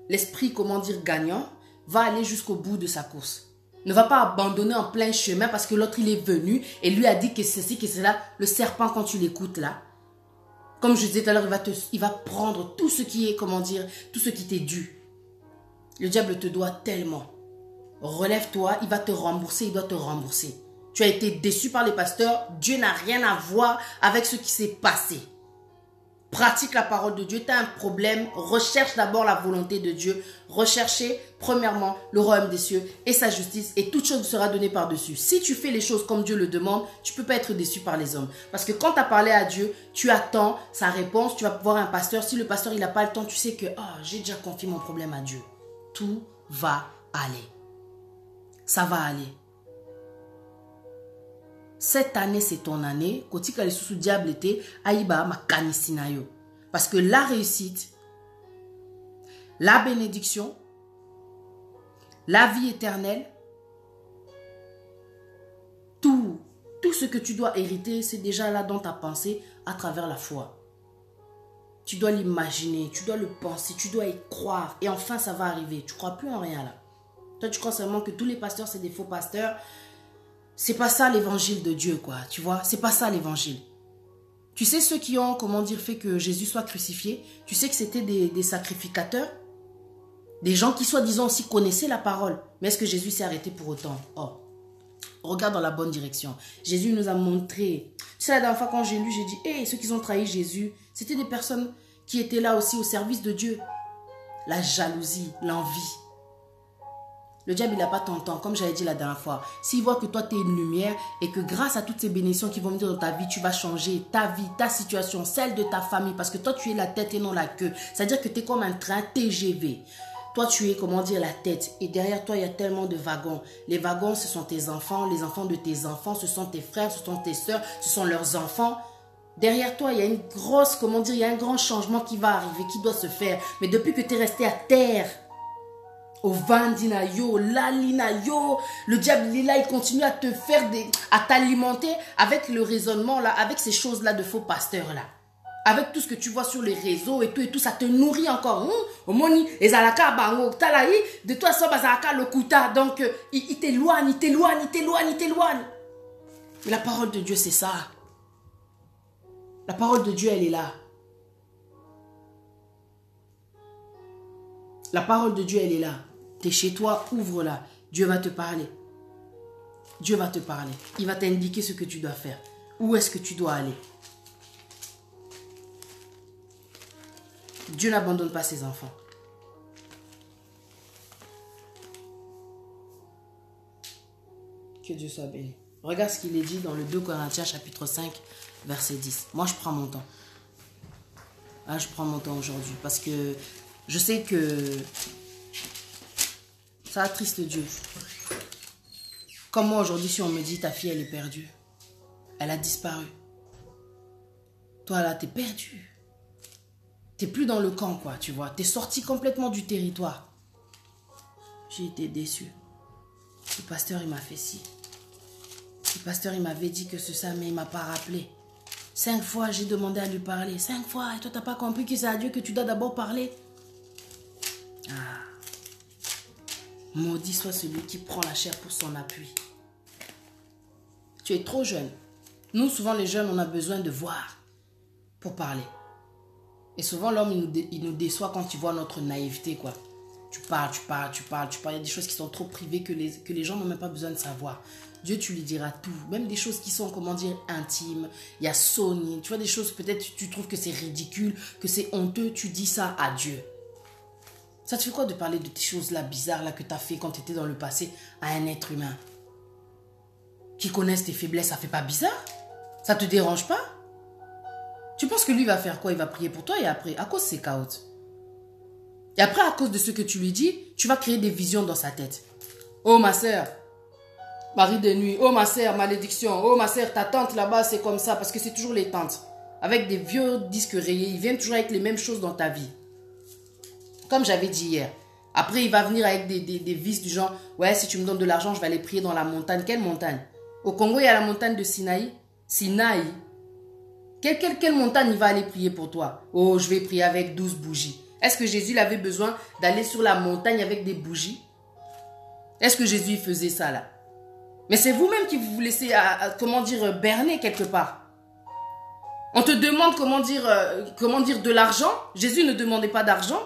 l'esprit, comment dire, gagnant, va aller jusqu'au bout de sa course. Ne va pas abandonner en plein chemin parce que l'autre il est venu et lui a dit que ceci, que cela. Le serpent, quand tu l'écoutes là, comme je disais tout à l'heure, il, va te, il va prendre tout ce qui est, comment dire, tout ce qui t'est dû. Le diable te doit tellement. Relève-toi, il va te rembourser, il doit te rembourser. Tu as été déçu par les pasteurs, Dieu n'a rien à voir avec ce qui s'est passé pratique la parole de Dieu, tu as un problème, recherche d'abord la volonté de Dieu. Recherchez premièrement le royaume des cieux et sa justice et toute chose sera donnée par-dessus. Si tu fais les choses comme Dieu le demande, tu peux pas être déçu par les hommes. Parce que quand tu as parlé à Dieu, tu attends sa réponse, tu vas voir un pasteur. Si le pasteur n'a pas le temps, tu sais que oh, j'ai déjà confié mon problème à Dieu. Tout va aller. Ça va aller cette année c'est ton année kotika sous diable parce que la réussite la bénédiction la vie éternelle tout tout ce que tu dois hériter c'est déjà là dans ta pensée à travers la foi tu dois l'imaginer, tu dois le penser, tu dois y croire. Et enfin, ça va arriver. Tu crois plus en rien là. Toi, tu crois seulement que tous les pasteurs, c'est des faux pasteurs c'est pas ça l'évangile de Dieu, quoi. Tu vois, c'est pas ça l'évangile. Tu sais ceux qui ont, comment dire, fait que Jésus soit crucifié, tu sais que c'était des, sacrificateurs, des gens qui soi-disant aussi connaissaient la parole. Mais est-ce que Jésus s'est arrêté pour autant? Oh. regarde dans la bonne direction. Jésus nous a montré. Tu sais, la dernière fois quand j'ai lu, j'ai dit, hé, ceux qui ont trahi Jésus, c'était des personnes qui étaient là aussi au service de Dieu. La jalousie, l'envie. Le diable, il n'a pas ton temps, comme j'avais dit la dernière fois. S'il voit que toi, tu es une lumière et que grâce à toutes ces bénédictions qui vont venir dans ta vie, tu vas changer ta vie, ta situation, celle de ta famille, parce que toi, tu es la tête et non la queue. C'est-à-dire que tu es comme un train TGV. Toi, tu es, comment dire, la tête. Et derrière toi, il y a tellement de wagons. Les wagons, ce sont tes enfants. Les enfants de tes enfants, ce sont tes frères, ce sont tes soeurs, ce sont leurs enfants. Derrière toi, il y a une grosse, comment dire, il y a un grand changement qui va arriver, qui doit se faire. Mais depuis que tu es resté à terre, au vandina yo. Le diable est là, il continue à te faire des, à t'alimenter avec le raisonnement là, avec ces choses là de faux pasteurs là. Avec tout ce que tu vois sur les réseaux et tout et tout, ça te nourrit encore. Au moni, les alaka bango, talaï, de toi ça bazaka le kuta. Donc euh, il t'éloigne, il t'éloigne, il t'éloigne, il t'éloigne. Mais la parole de Dieu c'est ça. La parole de Dieu elle est là. La parole de Dieu elle est là. Tu es chez toi, ouvre-la. Dieu va te parler. Dieu va te parler. Il va t'indiquer ce que tu dois faire. Où est-ce que tu dois aller? Dieu n'abandonne pas ses enfants. Que Dieu soit béni. Regarde ce qu'il est dit dans le 2 Corinthiens chapitre 5 verset 10. Moi je prends mon temps. Ah, je prends mon temps aujourd'hui parce que je sais que ça attriste Dieu. Comme moi aujourd'hui, si on me dit ta fille, elle est perdue, elle a disparu. Toi là, t'es perdu. T'es plus dans le camp, quoi, tu vois. T'es sorti complètement du territoire. J'ai été déçu. Le pasteur, il m'a fait ci. Le pasteur, il m'avait dit que ce ça, mais il m'a pas rappelé. Cinq fois, j'ai demandé à lui parler. Cinq fois. Et toi, t'as pas compris que c'est à Dieu que tu dois d'abord parler? Ah. Maudit soit celui qui prend la chair pour son appui. Tu es trop jeune. Nous, souvent les jeunes, on a besoin de voir pour parler. Et souvent l'homme, il nous, déçoit quand tu vois notre naïveté, quoi. Tu parles, tu parles, tu parles, tu parles. Il y a des choses qui sont trop privées que les, que les gens n'ont même pas besoin de savoir. Dieu, tu lui diras tout. Même des choses qui sont, comment dire, intimes. Il y a Sony. Tu vois, des choses, peut-être tu trouves que c'est ridicule, que c'est honteux. Tu dis ça à Dieu. Ça te fait quoi de parler de tes choses-là bizarres là que tu as fait quand tu étais dans le passé à un être humain? Qui connaisse tes faiblesses, ça fait pas bizarre? Ça te dérange pas? Tu penses que lui va faire quoi? Il va prier pour toi et après, à cause ses chaos. Et après, à cause de ce que tu lui dis, tu vas créer des visions dans sa tête. Oh ma soeur, Marie de nuit. Oh ma soeur, malédiction. Oh ma soeur, ta tante là-bas, c'est comme ça. Parce que c'est toujours les tantes. Avec des vieux disques rayés. Ils viennent toujours avec les mêmes choses dans ta vie. Comme j'avais dit hier. Après, il va venir avec des, des, vices du genre, ouais, si tu me donnes de l'argent, je vais aller prier dans la montagne. Quelle montagne? Au Congo, il y a la montagne de Sinaï. Sinaï. Quelle, montagne il va aller prier pour toi? Oh, je vais prier avec 12 bougies. Est-ce que Jésus avait besoin d'aller sur la montagne avec des bougies? Est-ce que Jésus faisait ça là? Mais c'est vous-même qui vous laissez, comment dire, berner quelque part. On te demande comment dire, euh, comment dire de l'argent. Jésus ne demandait pas d'argent.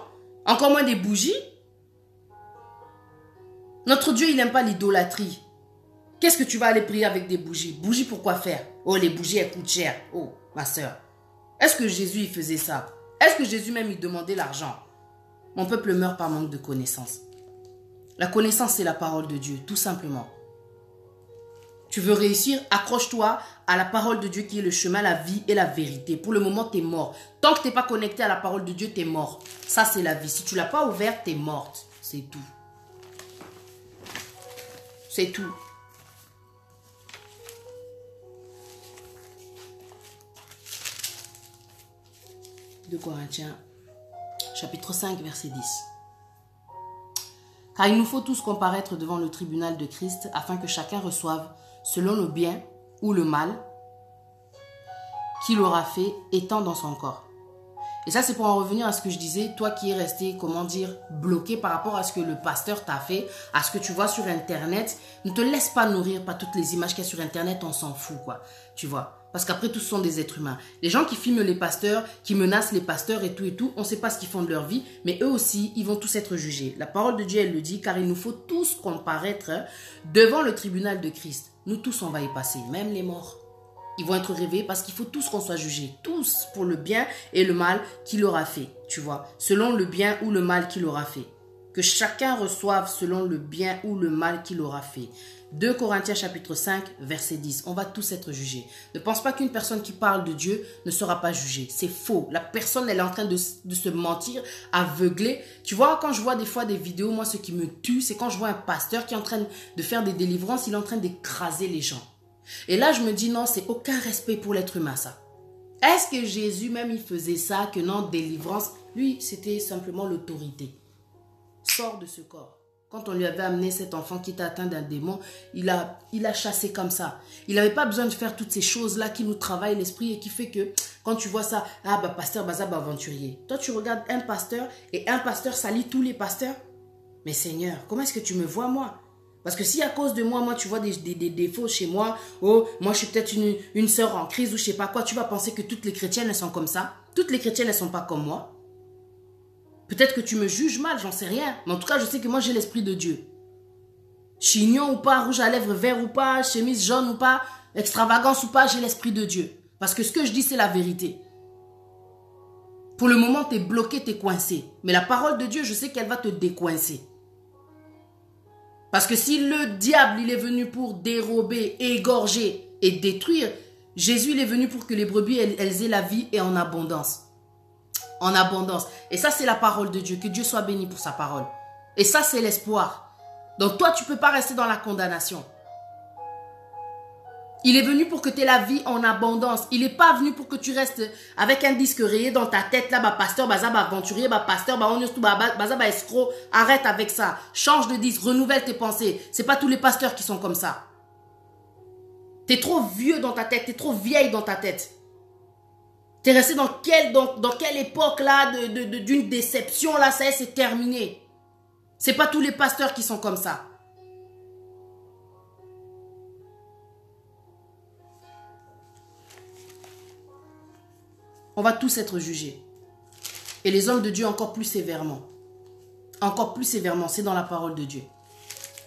Encore moins des bougies. Notre Dieu, il n'aime pas l'idolâtrie. Qu'est-ce que tu vas aller prier avec des bougies? Bougies, pourquoi faire? Oh, les bougies, elles coûtent cher. Oh, ma soeur. Est-ce que Jésus, il faisait ça? Est-ce que Jésus même, il demandait l'argent? Mon peuple meurt par manque de connaissance. La connaissance, c'est la parole de Dieu, tout simplement. Tu veux réussir, accroche-toi à la parole de Dieu qui est le chemin, la vie et la vérité. Pour le moment, tu es mort. Tant que tu n'es pas connecté à la parole de Dieu, tu es mort. Ça, c'est la vie. Si tu ne l'as pas ouverte, tu es morte. C'est tout. C'est tout. De Corinthiens, chapitre 5, verset 10. Car il nous faut tous comparaître devant le tribunal de Christ afin que chacun reçoive selon le bien ou le mal qu'il aura fait étant dans son corps. Et ça, c'est pour en revenir à ce que je disais, toi qui es resté, comment dire, bloqué par rapport à ce que le pasteur t'a fait, à ce que tu vois sur Internet. Ne te laisse pas nourrir par toutes les images qu'il y a sur Internet, on s'en fout, quoi. Tu vois? Parce qu'après, tous sont des êtres humains. Les gens qui filment les pasteurs, qui menacent les pasteurs et tout et tout, on ne sait pas ce qu'ils font de leur vie, mais eux aussi, ils vont tous être jugés. La parole de Dieu, elle le dit, car il nous faut tous comparaître devant le tribunal de Christ. Nous tous, on va y passer, même les morts. Ils vont être réveillés parce qu'il faut tous qu'on soit jugés. Tous pour le bien et le mal qu'il aura fait. Tu vois, selon le bien ou le mal qu'il aura fait. Que chacun reçoive selon le bien ou le mal qu'il aura fait. 2 Corinthiens chapitre 5, verset 10. On va tous être jugés. Ne pense pas qu'une personne qui parle de Dieu ne sera pas jugée. C'est faux. La personne, elle est en train de, se mentir, aveugler. Tu vois, quand je vois des fois des vidéos, moi, ce qui me tue, c'est quand je vois un pasteur qui est en train de faire des délivrances, il est en train d'écraser les gens. Et là, je me dis, non, c'est aucun respect pour l'être humain, ça. Est-ce que Jésus même, il faisait ça, que non, délivrance? Lui, c'était simplement l'autorité. Sors de ce corps. Quand on lui avait amené cet enfant qui était atteint d'un démon, il a, il a chassé comme ça. Il n'avait pas besoin de faire toutes ces choses-là qui nous travaillent l'esprit et qui fait que quand tu vois ça, ah bah pasteur Bazab aventurier. Toi tu regardes un pasteur et un pasteur salit tous les pasteurs. Mais Seigneur, comment est-ce que tu me vois moi? Parce que si à cause de moi, moi tu vois des, des, défauts chez moi, oh moi je suis peut-être une, une soeur en crise ou je sais pas quoi, tu vas penser que toutes les chrétiennes elles sont comme ça? Toutes les chrétiennes elles sont pas comme moi. Peut-être que tu me juges mal, j'en sais rien. Mais en tout cas, je sais que moi, j'ai l'esprit de Dieu. Chignon ou pas, rouge à lèvres vert ou pas, chemise jaune ou pas, extravagance ou pas, j'ai l'esprit de Dieu. Parce que ce que je dis, c'est la vérité. Pour le moment, tu es bloqué, tu es coincé. Mais la parole de Dieu, je sais qu'elle va te décoincer. Parce que si le diable, il est venu pour dérober, égorger et détruire, Jésus, il est venu pour que les brebis, elles aient la vie et en abondance en abondance. Et ça, c'est la parole de Dieu. Que Dieu soit béni pour sa parole. Et ça, c'est l'espoir. Donc toi, tu ne peux pas rester dans la condamnation. Il est venu pour que tu aies la vie en abondance. Il n'est pas venu pour que tu restes avec un disque rayé dans ta tête là, bah pasteur, bah aventurier, bah pasteur, bah bah, bah, bah escroc. Arrête avec ça. Change de disque, renouvelle tes pensées. C'est pas tous les pasteurs qui sont comme ça. Tu es trop vieux dans ta tête, tu es trop vieille dans ta tête. T'es resté dans quelle, dans, quelle époque là d'une déception là, ça est, c'est terminé? C'est pas tous les pasteurs qui sont comme ça. On va tous être jugés. Et les hommes de Dieu encore plus sévèrement. Encore plus sévèrement, c'est dans la parole de Dieu.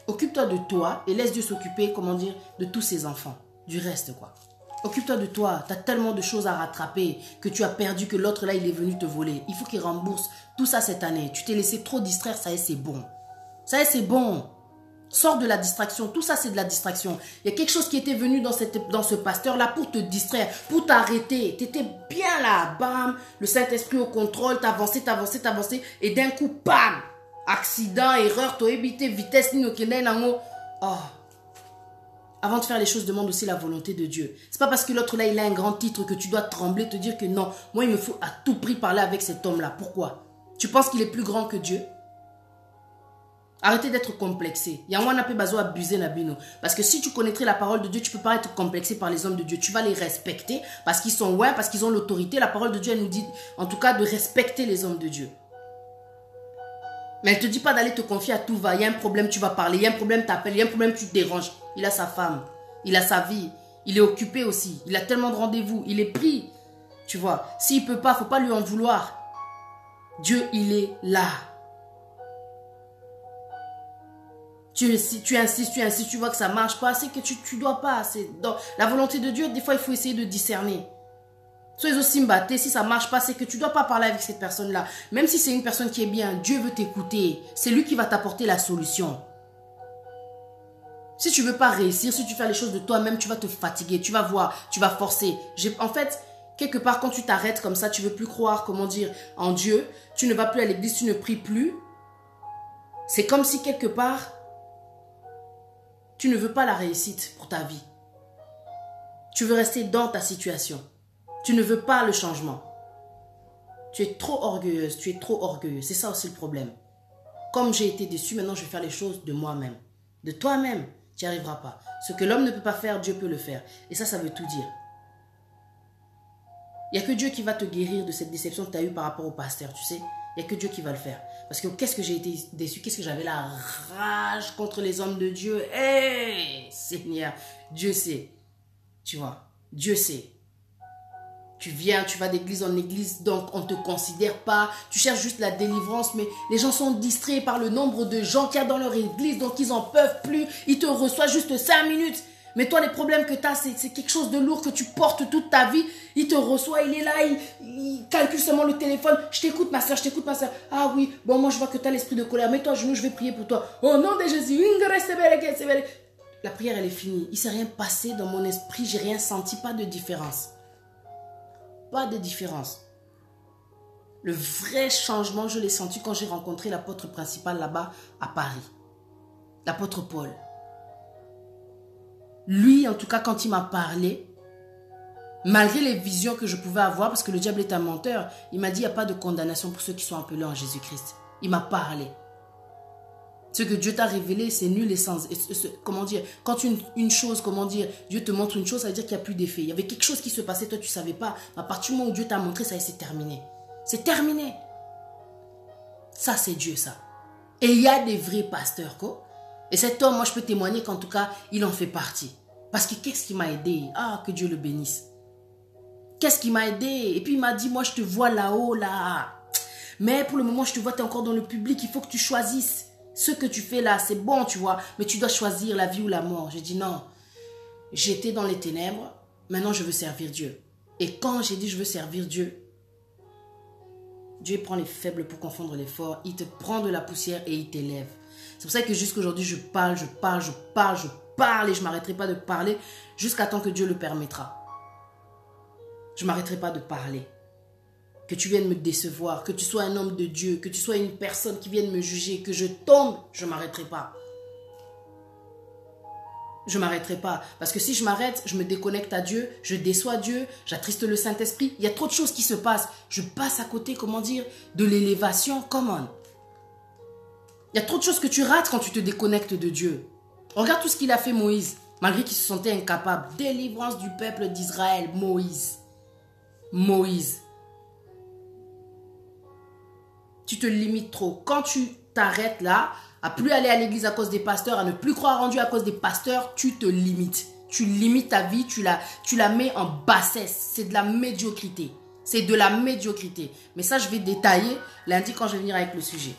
Occupe-toi de toi et laisse Dieu s'occuper, comment dire, de tous ses enfants. Du reste, quoi. Occupe-toi de toi. Tu as tellement de choses à rattraper que tu as perdu que l'autre là, il est venu te voler. Il faut qu'il rembourse tout ça cette année. Tu t'es laissé trop distraire, ça y est, c'est bon. Ça y est, c'est bon. Sors de la distraction. Tout ça, c'est de la distraction. Il y a quelque chose qui était venu dans, cette, dans ce pasteur-là pour te distraire, pour t'arrêter. Tu étais bien là. Bam. Le Saint-Esprit au contrôle. T'avançais, t'avançais, t'avançais. Et d'un coup, bam. Accident, erreur, t'as évité, vitesse, ni Oh. Avant de faire les choses, demande aussi la volonté de Dieu. C'est pas parce que l'autre là, il a un grand titre que tu dois trembler, te dire que non, moi il me faut à tout prix parler avec cet homme-là. Pourquoi? Tu penses qu'il est plus grand que Dieu? Arrêtez d'être complexé. Il y a un peu besoin abuser Nabino. Parce que si tu connaîtrais la parole de Dieu, tu peux pas être complexé par les hommes de Dieu. Tu vas les respecter parce qu'ils sont ouais, parce qu'ils ont l'autorité. La parole de Dieu, elle nous dit en tout cas de respecter les hommes de Dieu. Mais elle te dit pas d'aller te confier à tout va. Il y a un problème, tu vas parler. Il y a un problème, tu appelles. Il y a un problème, tu te déranges. Il a sa femme. Il a sa vie. Il est occupé aussi. Il a tellement de rendez-vous. Il est pris. Tu vois. S'il peut pas, faut pas lui en vouloir. Dieu, il est là. Tu, tu insistes, tu insistes, tu vois que ça marche pas, c'est que tu, tu dois pas. Dans la volonté de Dieu, des fois, il faut essayer de discerner. Soyez aussi mbatté, si ça marche pas, c'est que tu dois pas parler avec cette personne-là. Même si c'est une personne qui est bien, Dieu veut t'écouter. C'est lui qui va t'apporter la solution. Si tu veux pas réussir, si tu fais les choses de toi-même, tu vas te fatiguer, tu vas voir, tu vas forcer. En fait, quelque part, quand tu t'arrêtes comme ça, tu veux plus croire, comment dire, en Dieu, tu ne vas plus à l'église, tu ne pries plus. C'est comme si quelque part, tu ne veux pas la réussite pour ta vie. Tu veux rester dans ta situation. Tu ne veux pas le changement. Tu es trop orgueilleuse, tu es trop orgueilleux. C'est ça aussi le problème. Comme j'ai été déçu, maintenant je vais faire les choses de moi-même. De toi-même, tu n'y arriveras pas. Ce que l'homme ne peut pas faire, Dieu peut le faire. Et ça, ça veut tout dire. Il n'y a que Dieu qui va te guérir de cette déception que tu as eue par rapport au pasteur, tu sais. Il n'y a que Dieu qui va le faire. Parce que qu'est-ce que j'ai été déçu, qu'est-ce que j'avais la rage contre les hommes de Dieu? Hé, Seigneur, Dieu sait. Tu vois, Dieu sait. Tu viens, tu vas d'église en église, donc on ne te considère pas. Tu cherches juste la délivrance, mais les gens sont distraits par le nombre de gens qu'il y a dans leur église, donc ils n'en peuvent plus. Ils te reçoivent juste cinq minutes. Mais toi, les problèmes que tu as, c'est quelque chose de lourd que tu portes toute ta vie. Il te reçoit, il est là, il, calcule seulement le téléphone. Je t'écoute, ma soeur, je t'écoute, ma soeur. Ah oui, bon, moi, je vois que tu as l'esprit de colère. Mets-toi à genoux, je vais prier pour toi. Au nom de Jésus, la prière, elle est finie. Il s'est rien passé dans mon esprit, j'ai rien senti, pas de différence. Pas de différence. Le vrai changement, je l'ai senti quand j'ai rencontré l'apôtre principal là-bas à Paris. L'apôtre Paul. Lui, en tout cas, quand il m'a parlé, malgré les visions que je pouvais avoir, parce que le diable est un menteur, il m'a dit, il n'y a pas de condamnation pour ceux qui sont appelés en Jésus-Christ. Il m'a parlé. Ce que Dieu t'a révélé, c'est nul et sans... Comment dire Quand une, une, chose, comment dire, Dieu te montre une chose, ça veut dire qu'il n'y a plus d'effet. Il y avait quelque chose qui se passait, toi tu ne savais pas. À partir du moment où Dieu t'a montré, ça c'est terminé. C'est terminé. Ça, c'est Dieu, ça. Et il y a des vrais pasteurs, quoi. Et cet homme, moi, je peux témoigner qu'en tout cas, il en fait partie. Parce que qu'est-ce qui m'a aidé? Ah, que Dieu le bénisse. Qu'est-ce qui m'a aidé? Et puis il m'a dit, moi, je te vois là-haut, là. Mais pour le moment, je te vois, tu es encore dans le public, il faut que tu choisisses ce que tu fais là, c'est bon, tu vois, mais tu dois choisir la vie ou la mort. J'ai dit non. J'étais dans les ténèbres, maintenant je veux servir Dieu. Et quand j'ai dit je veux servir Dieu, Dieu prend les faibles pour confondre les forts. Il te prend de la poussière et il t'élève. C'est pour ça que jusqu'aujourd'hui, je parle, je parle, je parle, je parle et je m'arrêterai pas de parler jusqu'à temps que Dieu le permettra. Je m'arrêterai pas de parler que tu viennes me décevoir, que tu sois un homme de Dieu, que tu sois une personne qui vienne me juger, que je tombe, je ne m'arrêterai pas. Je ne m'arrêterai pas. Parce que si je m'arrête, je me déconnecte à Dieu, je déçois Dieu, j'attriste le Saint-Esprit. Il y a trop de choses qui se passent. Je passe à côté, comment dire, de l'élévation. Come Il y a trop de choses que tu rates quand tu te déconnectes de Dieu. Regarde tout ce qu'il a fait Moïse, malgré qu'il se sentait incapable. Délivrance du peuple d'Israël, Moïse. Moïse tu te limites trop. Quand tu t'arrêtes là, à plus aller à l'église à cause des pasteurs, à ne plus croire en Dieu à cause des pasteurs, tu te limites. Tu limites ta vie, tu la, mets en bassesse. C'est de la médiocrité. C'est de la médiocrité. Mais ça, je vais détailler lundi quand je vais venir avec le sujet.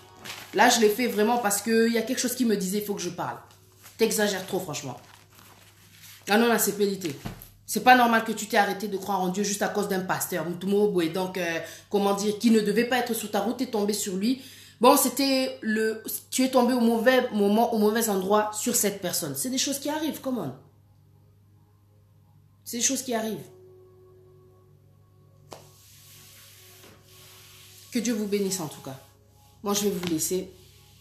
Là, je l'ai fait vraiment parce qu'il y a quelque chose qui me disait, il faut que je parle. T'exagères trop, franchement. Ah non, la CPLité. C'est pas normal que tu t'es arrêté de croire en Dieu juste à cause d'un pasteur, et donc, euh, comment dire, qui ne devait pas être sur ta route, et tombé sur lui. Bon, c'était le, tu es tombé au mauvais moment, au mauvais endroit sur cette personne. C'est des choses qui arrivent, comment C'est des choses qui arrivent. Que Dieu vous bénisse en tout cas. Moi, je vais vous laisser.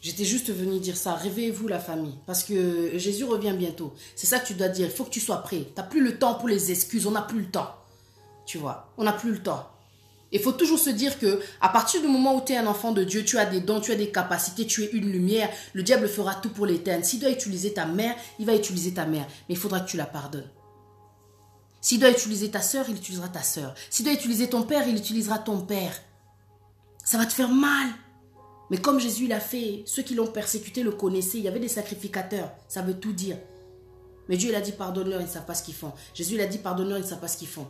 J'étais juste venu dire ça. Réveillez-vous la famille. Parce que Jésus revient bientôt. C'est ça que tu dois dire. Il faut que tu sois prêt. Tu n'as plus le temps pour les excuses. On n'a plus le temps. Tu vois. On n'a plus le temps. Il faut toujours se dire que à partir du moment où tu es un enfant de Dieu, tu as des dons, tu as des capacités, tu es une lumière, le diable fera tout pour l'éteindre. S'il doit utiliser ta mère, il va utiliser ta mère, mais il faudra que tu la pardonnes. S'il doit utiliser ta soeur, il utilisera ta soeur. S'il doit utiliser ton père, il utilisera ton père. Ça va te faire mal. Mais comme Jésus l'a fait, ceux qui l'ont persécuté le connaissaient. Il y avait des sacrificateurs. Ça veut tout dire. Mais Dieu l'a dit pardonne-leur, ils ne savent pas ce qu'ils font. Jésus l'a dit pardonne-leur, ils ne savent pas ce qu'ils font.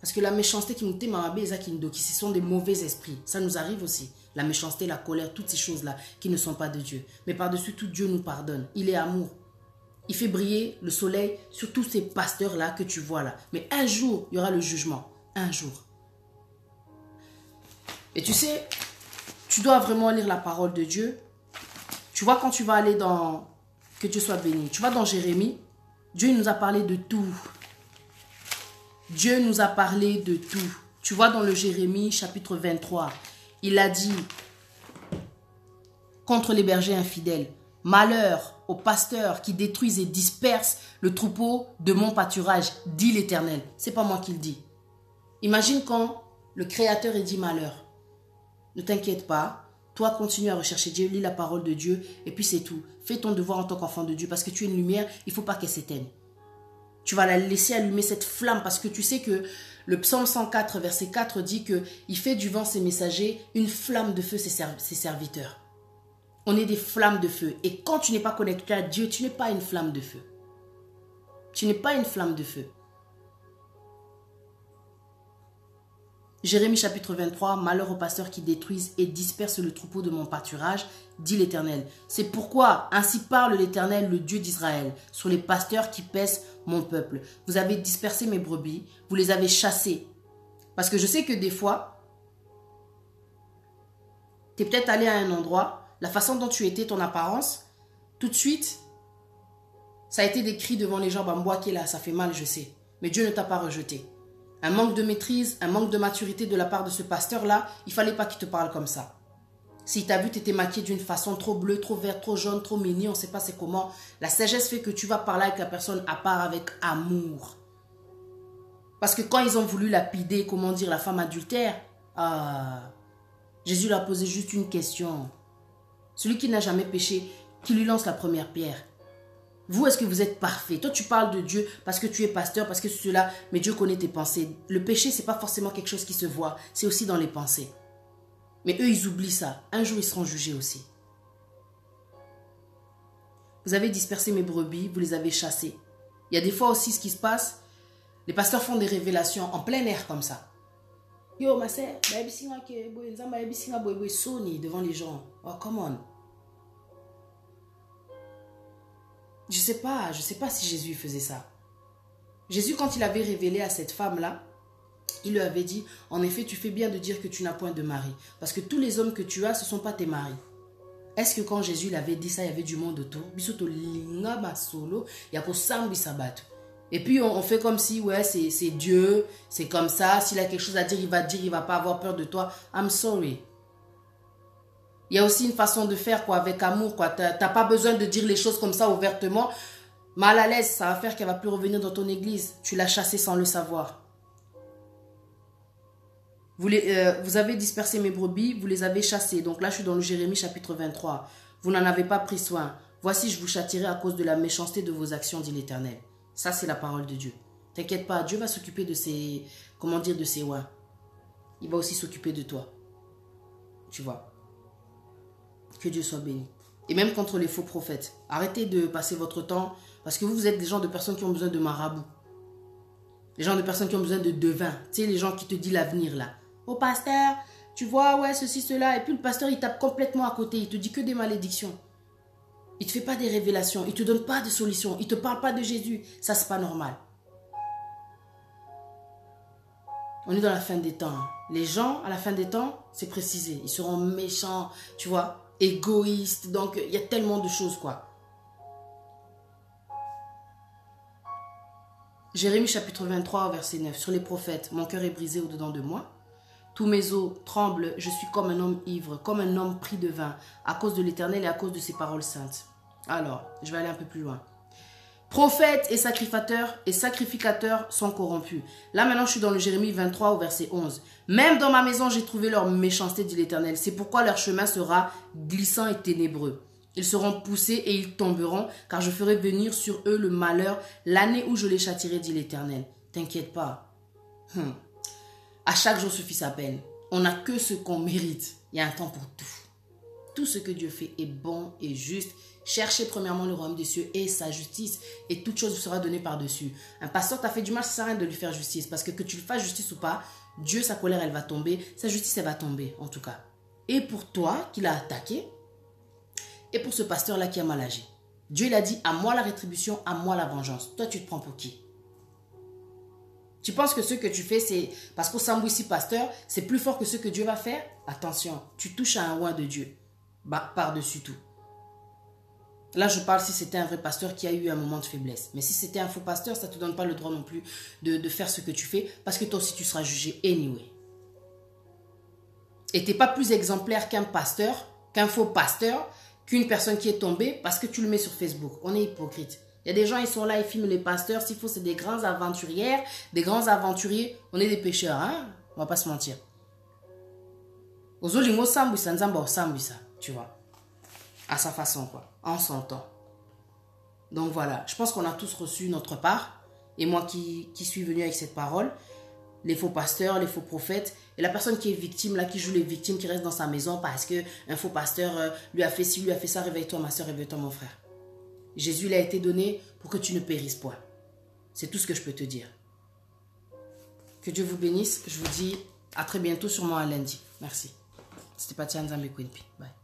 Parce que la méchanceté qui nous qui ce sont des mauvais esprits. Ça nous arrive aussi. La méchanceté, la colère, toutes ces choses-là qui ne sont pas de Dieu. Mais par-dessus tout, Dieu nous pardonne. Il est amour. Il fait briller le soleil sur tous ces pasteurs-là que tu vois là. Mais un jour, il y aura le jugement. Un jour. Et tu sais, tu dois vraiment lire la parole de Dieu. Tu vois, quand tu vas aller dans... Que Dieu soit béni. Tu vas dans Jérémie. Dieu nous a parlé de tout. Dieu nous a parlé de tout. Tu vois dans le Jérémie chapitre 23, il a dit contre les bergers infidèles, malheur aux pasteurs qui détruisent et dispersent le troupeau de mon pâturage, dit l'Éternel. C'est pas moi qui le dis. Imagine quand le Créateur est dit malheur. Ne t'inquiète pas. Toi, continue à rechercher Dieu, lis la parole de Dieu, et puis c'est tout. Fais ton devoir en tant qu'enfant de Dieu, parce que tu es une lumière, il ne faut pas qu'elle s'éteigne. Tu vas la laisser allumer cette flamme, parce que tu sais que le psaume 104, verset 4 dit que il fait du vent ses messagers, une flamme de feu ses, ses serviteurs. On est des flammes de feu. Et quand tu n'es pas connecté à Dieu, tu n'es pas une flamme de feu. Tu n'es pas une flamme de feu. Jérémie chapitre 23, Malheur aux pasteurs qui détruisent et dispersent le troupeau de mon pâturage, dit l'Éternel. C'est pourquoi ainsi parle l'Éternel, le Dieu d'Israël, sur les pasteurs qui pèsent mon peuple. Vous avez dispersé mes brebis, vous les avez chassés. Parce que je sais que des fois, tu es peut-être allé à un endroit, la façon dont tu étais, ton apparence, tout de suite, ça a été décrit devant les gens, bah, moi qui est là, ça fait mal, je sais. Mais Dieu ne t'a pas rejeté un manque de maîtrise, un manque de maturité de la part de ce pasteur-là, il fallait pas qu'il te parle comme ça. Si t'a vu, tu étais maquillé d'une façon trop bleue, trop verte, trop jaune, trop mini, on ne sait pas c'est comment. La sagesse fait que tu vas parler avec la personne à part avec amour. Parce que quand ils ont voulu lapider, comment dire, la femme adultère, ah, Jésus leur a posé juste une question. Celui qui n'a jamais péché, qui lui lance la première pierre? Vous, est-ce que vous êtes parfait? Toi, tu parles de Dieu parce que tu es pasteur, parce que cela, mais Dieu connaît tes pensées. Le péché, c'est pas forcément quelque chose qui se voit, c'est aussi dans les pensées. Mais eux, ils oublient ça. Un jour, ils seront jugés aussi. Vous avez dispersé mes brebis, vous les avez chassées. Il y a des fois aussi ce qui se passe, les pasteurs font des révélations en plein air comme ça. Yo, ma sœur, devant les gens. Oh, come on. Je sais pas, je sais pas si Jésus faisait ça. Jésus, quand il avait révélé à cette femme-là, il lui avait dit, en effet, tu fais bien de dire que tu n'as point de mari, parce que tous les hommes que tu as, ce ne sont pas tes maris. Est-ce que quand Jésus l'avait dit ça, il y avait du monde autour? Et puis on, fait comme si, ouais, c'est Dieu, c'est comme ça, s'il a quelque chose à dire, il va dire, il va pas avoir peur de toi. I'm sorry. Il y a aussi une façon de faire quoi avec amour quoi. T'as pas besoin de dire les choses comme ça ouvertement. Mal à l'aise, ça va faire qu'elle va plus revenir dans ton église. Tu l'as chassée sans le savoir. Vous, euh, vous avez dispersé mes brebis, vous les avez chassées. Donc là, je suis dans le Jérémie chapitre 23. Vous n'en avez pas pris soin. Voici, je vous châtirai à cause de la méchanceté de vos actions, dit l'Éternel. Ça, c'est la parole de Dieu. T'inquiète pas, Dieu va s'occuper de ses, comment dire, de ses oies. Il va aussi s'occuper de toi. Tu vois. Que Dieu soit béni. Et même contre les faux prophètes. Arrêtez de passer votre temps parce que vous, vous êtes des gens de personnes qui ont besoin de marabout. Les gens de personnes qui ont besoin de devin. Tu sais, les gens qui te disent l'avenir là. Oh pasteur, tu vois, ouais, ceci, cela. Et puis le pasteur, il tape complètement à côté. Il te dit que des malédictions. Il te fait pas des révélations. Il te donne pas de solutions. Il te parle pas de Jésus. Ça, c'est pas normal. On est dans la fin des temps. Les gens, à la fin des temps, c'est précisé. Ils seront méchants, tu vois égoïste. Donc, il y a tellement de choses, quoi. Jérémie chapitre 23, verset 9. Sur les prophètes, mon cœur est brisé au-dedans de moi. Tous mes os tremblent, je suis comme un homme ivre, comme un homme pris de vin, à cause de l'Éternel et à cause de ses paroles saintes. Alors, je vais aller un peu plus loin. Prophètes et sacrificateurs et sacrificateurs sont corrompus. Là maintenant je suis dans le Jérémie 23 au verset 11. Même dans ma maison j'ai trouvé leur méchanceté, dit l'Éternel. C'est pourquoi leur chemin sera glissant et ténébreux. Ils seront poussés et ils tomberont, car je ferai venir sur eux le malheur l'année où je les châtirai, dit l'Éternel. T'inquiète pas. Hum. À chaque jour suffit sa peine. On n'a que ce qu'on mérite. Il y a un temps pour tout. Tout ce que Dieu fait est bon et juste Cherchez premièrement le royaume des cieux et sa justice, et toute chose vous sera donnée par-dessus. Un pasteur t'a fait du mal, ça sert à rien de lui faire justice, parce que que tu lui fasses justice ou pas, Dieu, sa colère, elle va tomber, sa justice, elle va tomber, en tout cas. Et pour toi qui l'as attaqué, et pour ce pasteur-là qui a mal agi. Dieu, il a dit, à moi la rétribution, à moi la vengeance. Toi, tu te prends pour qui? Tu penses que ce que tu fais, c'est parce qu'au Sambou ici, pasteur, c'est plus fort que ce que Dieu va faire? Attention, tu touches à un roi de Dieu. Bah, par-dessus tout. Là, je parle si c'était un vrai pasteur qui a eu un moment de faiblesse. Mais si c'était un faux pasteur, ça ne te donne pas le droit non plus de, faire ce que tu fais, parce que toi aussi, tu seras jugé anyway. Et tu n'es pas plus exemplaire qu'un pasteur, qu'un faux pasteur, qu'une personne qui est tombée parce que tu le mets sur Facebook. On est hypocrite. Il y a des gens, ils sont là, ils filment les pasteurs. S'il faut, c'est des grands aventurières, des grands aventuriers. On est des pécheurs, hein On va pas se mentir. Tu vois à sa façon, quoi, en son temps. Donc voilà, je pense qu'on a tous reçu notre part. Et moi qui, qui suis venu avec cette parole, les faux pasteurs, les faux prophètes, et la personne qui est victime, là, qui joue les victimes, qui reste dans sa maison parce que un faux pasteur euh, lui a fait ci, lui a fait ça, réveille-toi ma soeur, réveille-toi mon frère. Jésus l'a été donné pour que tu ne périsses point. C'est tout ce que je peux te dire. Que Dieu vous bénisse. Je vous dis À très bientôt, sûrement à lundi. Merci. C'était Patia Nzambe Queen Bye.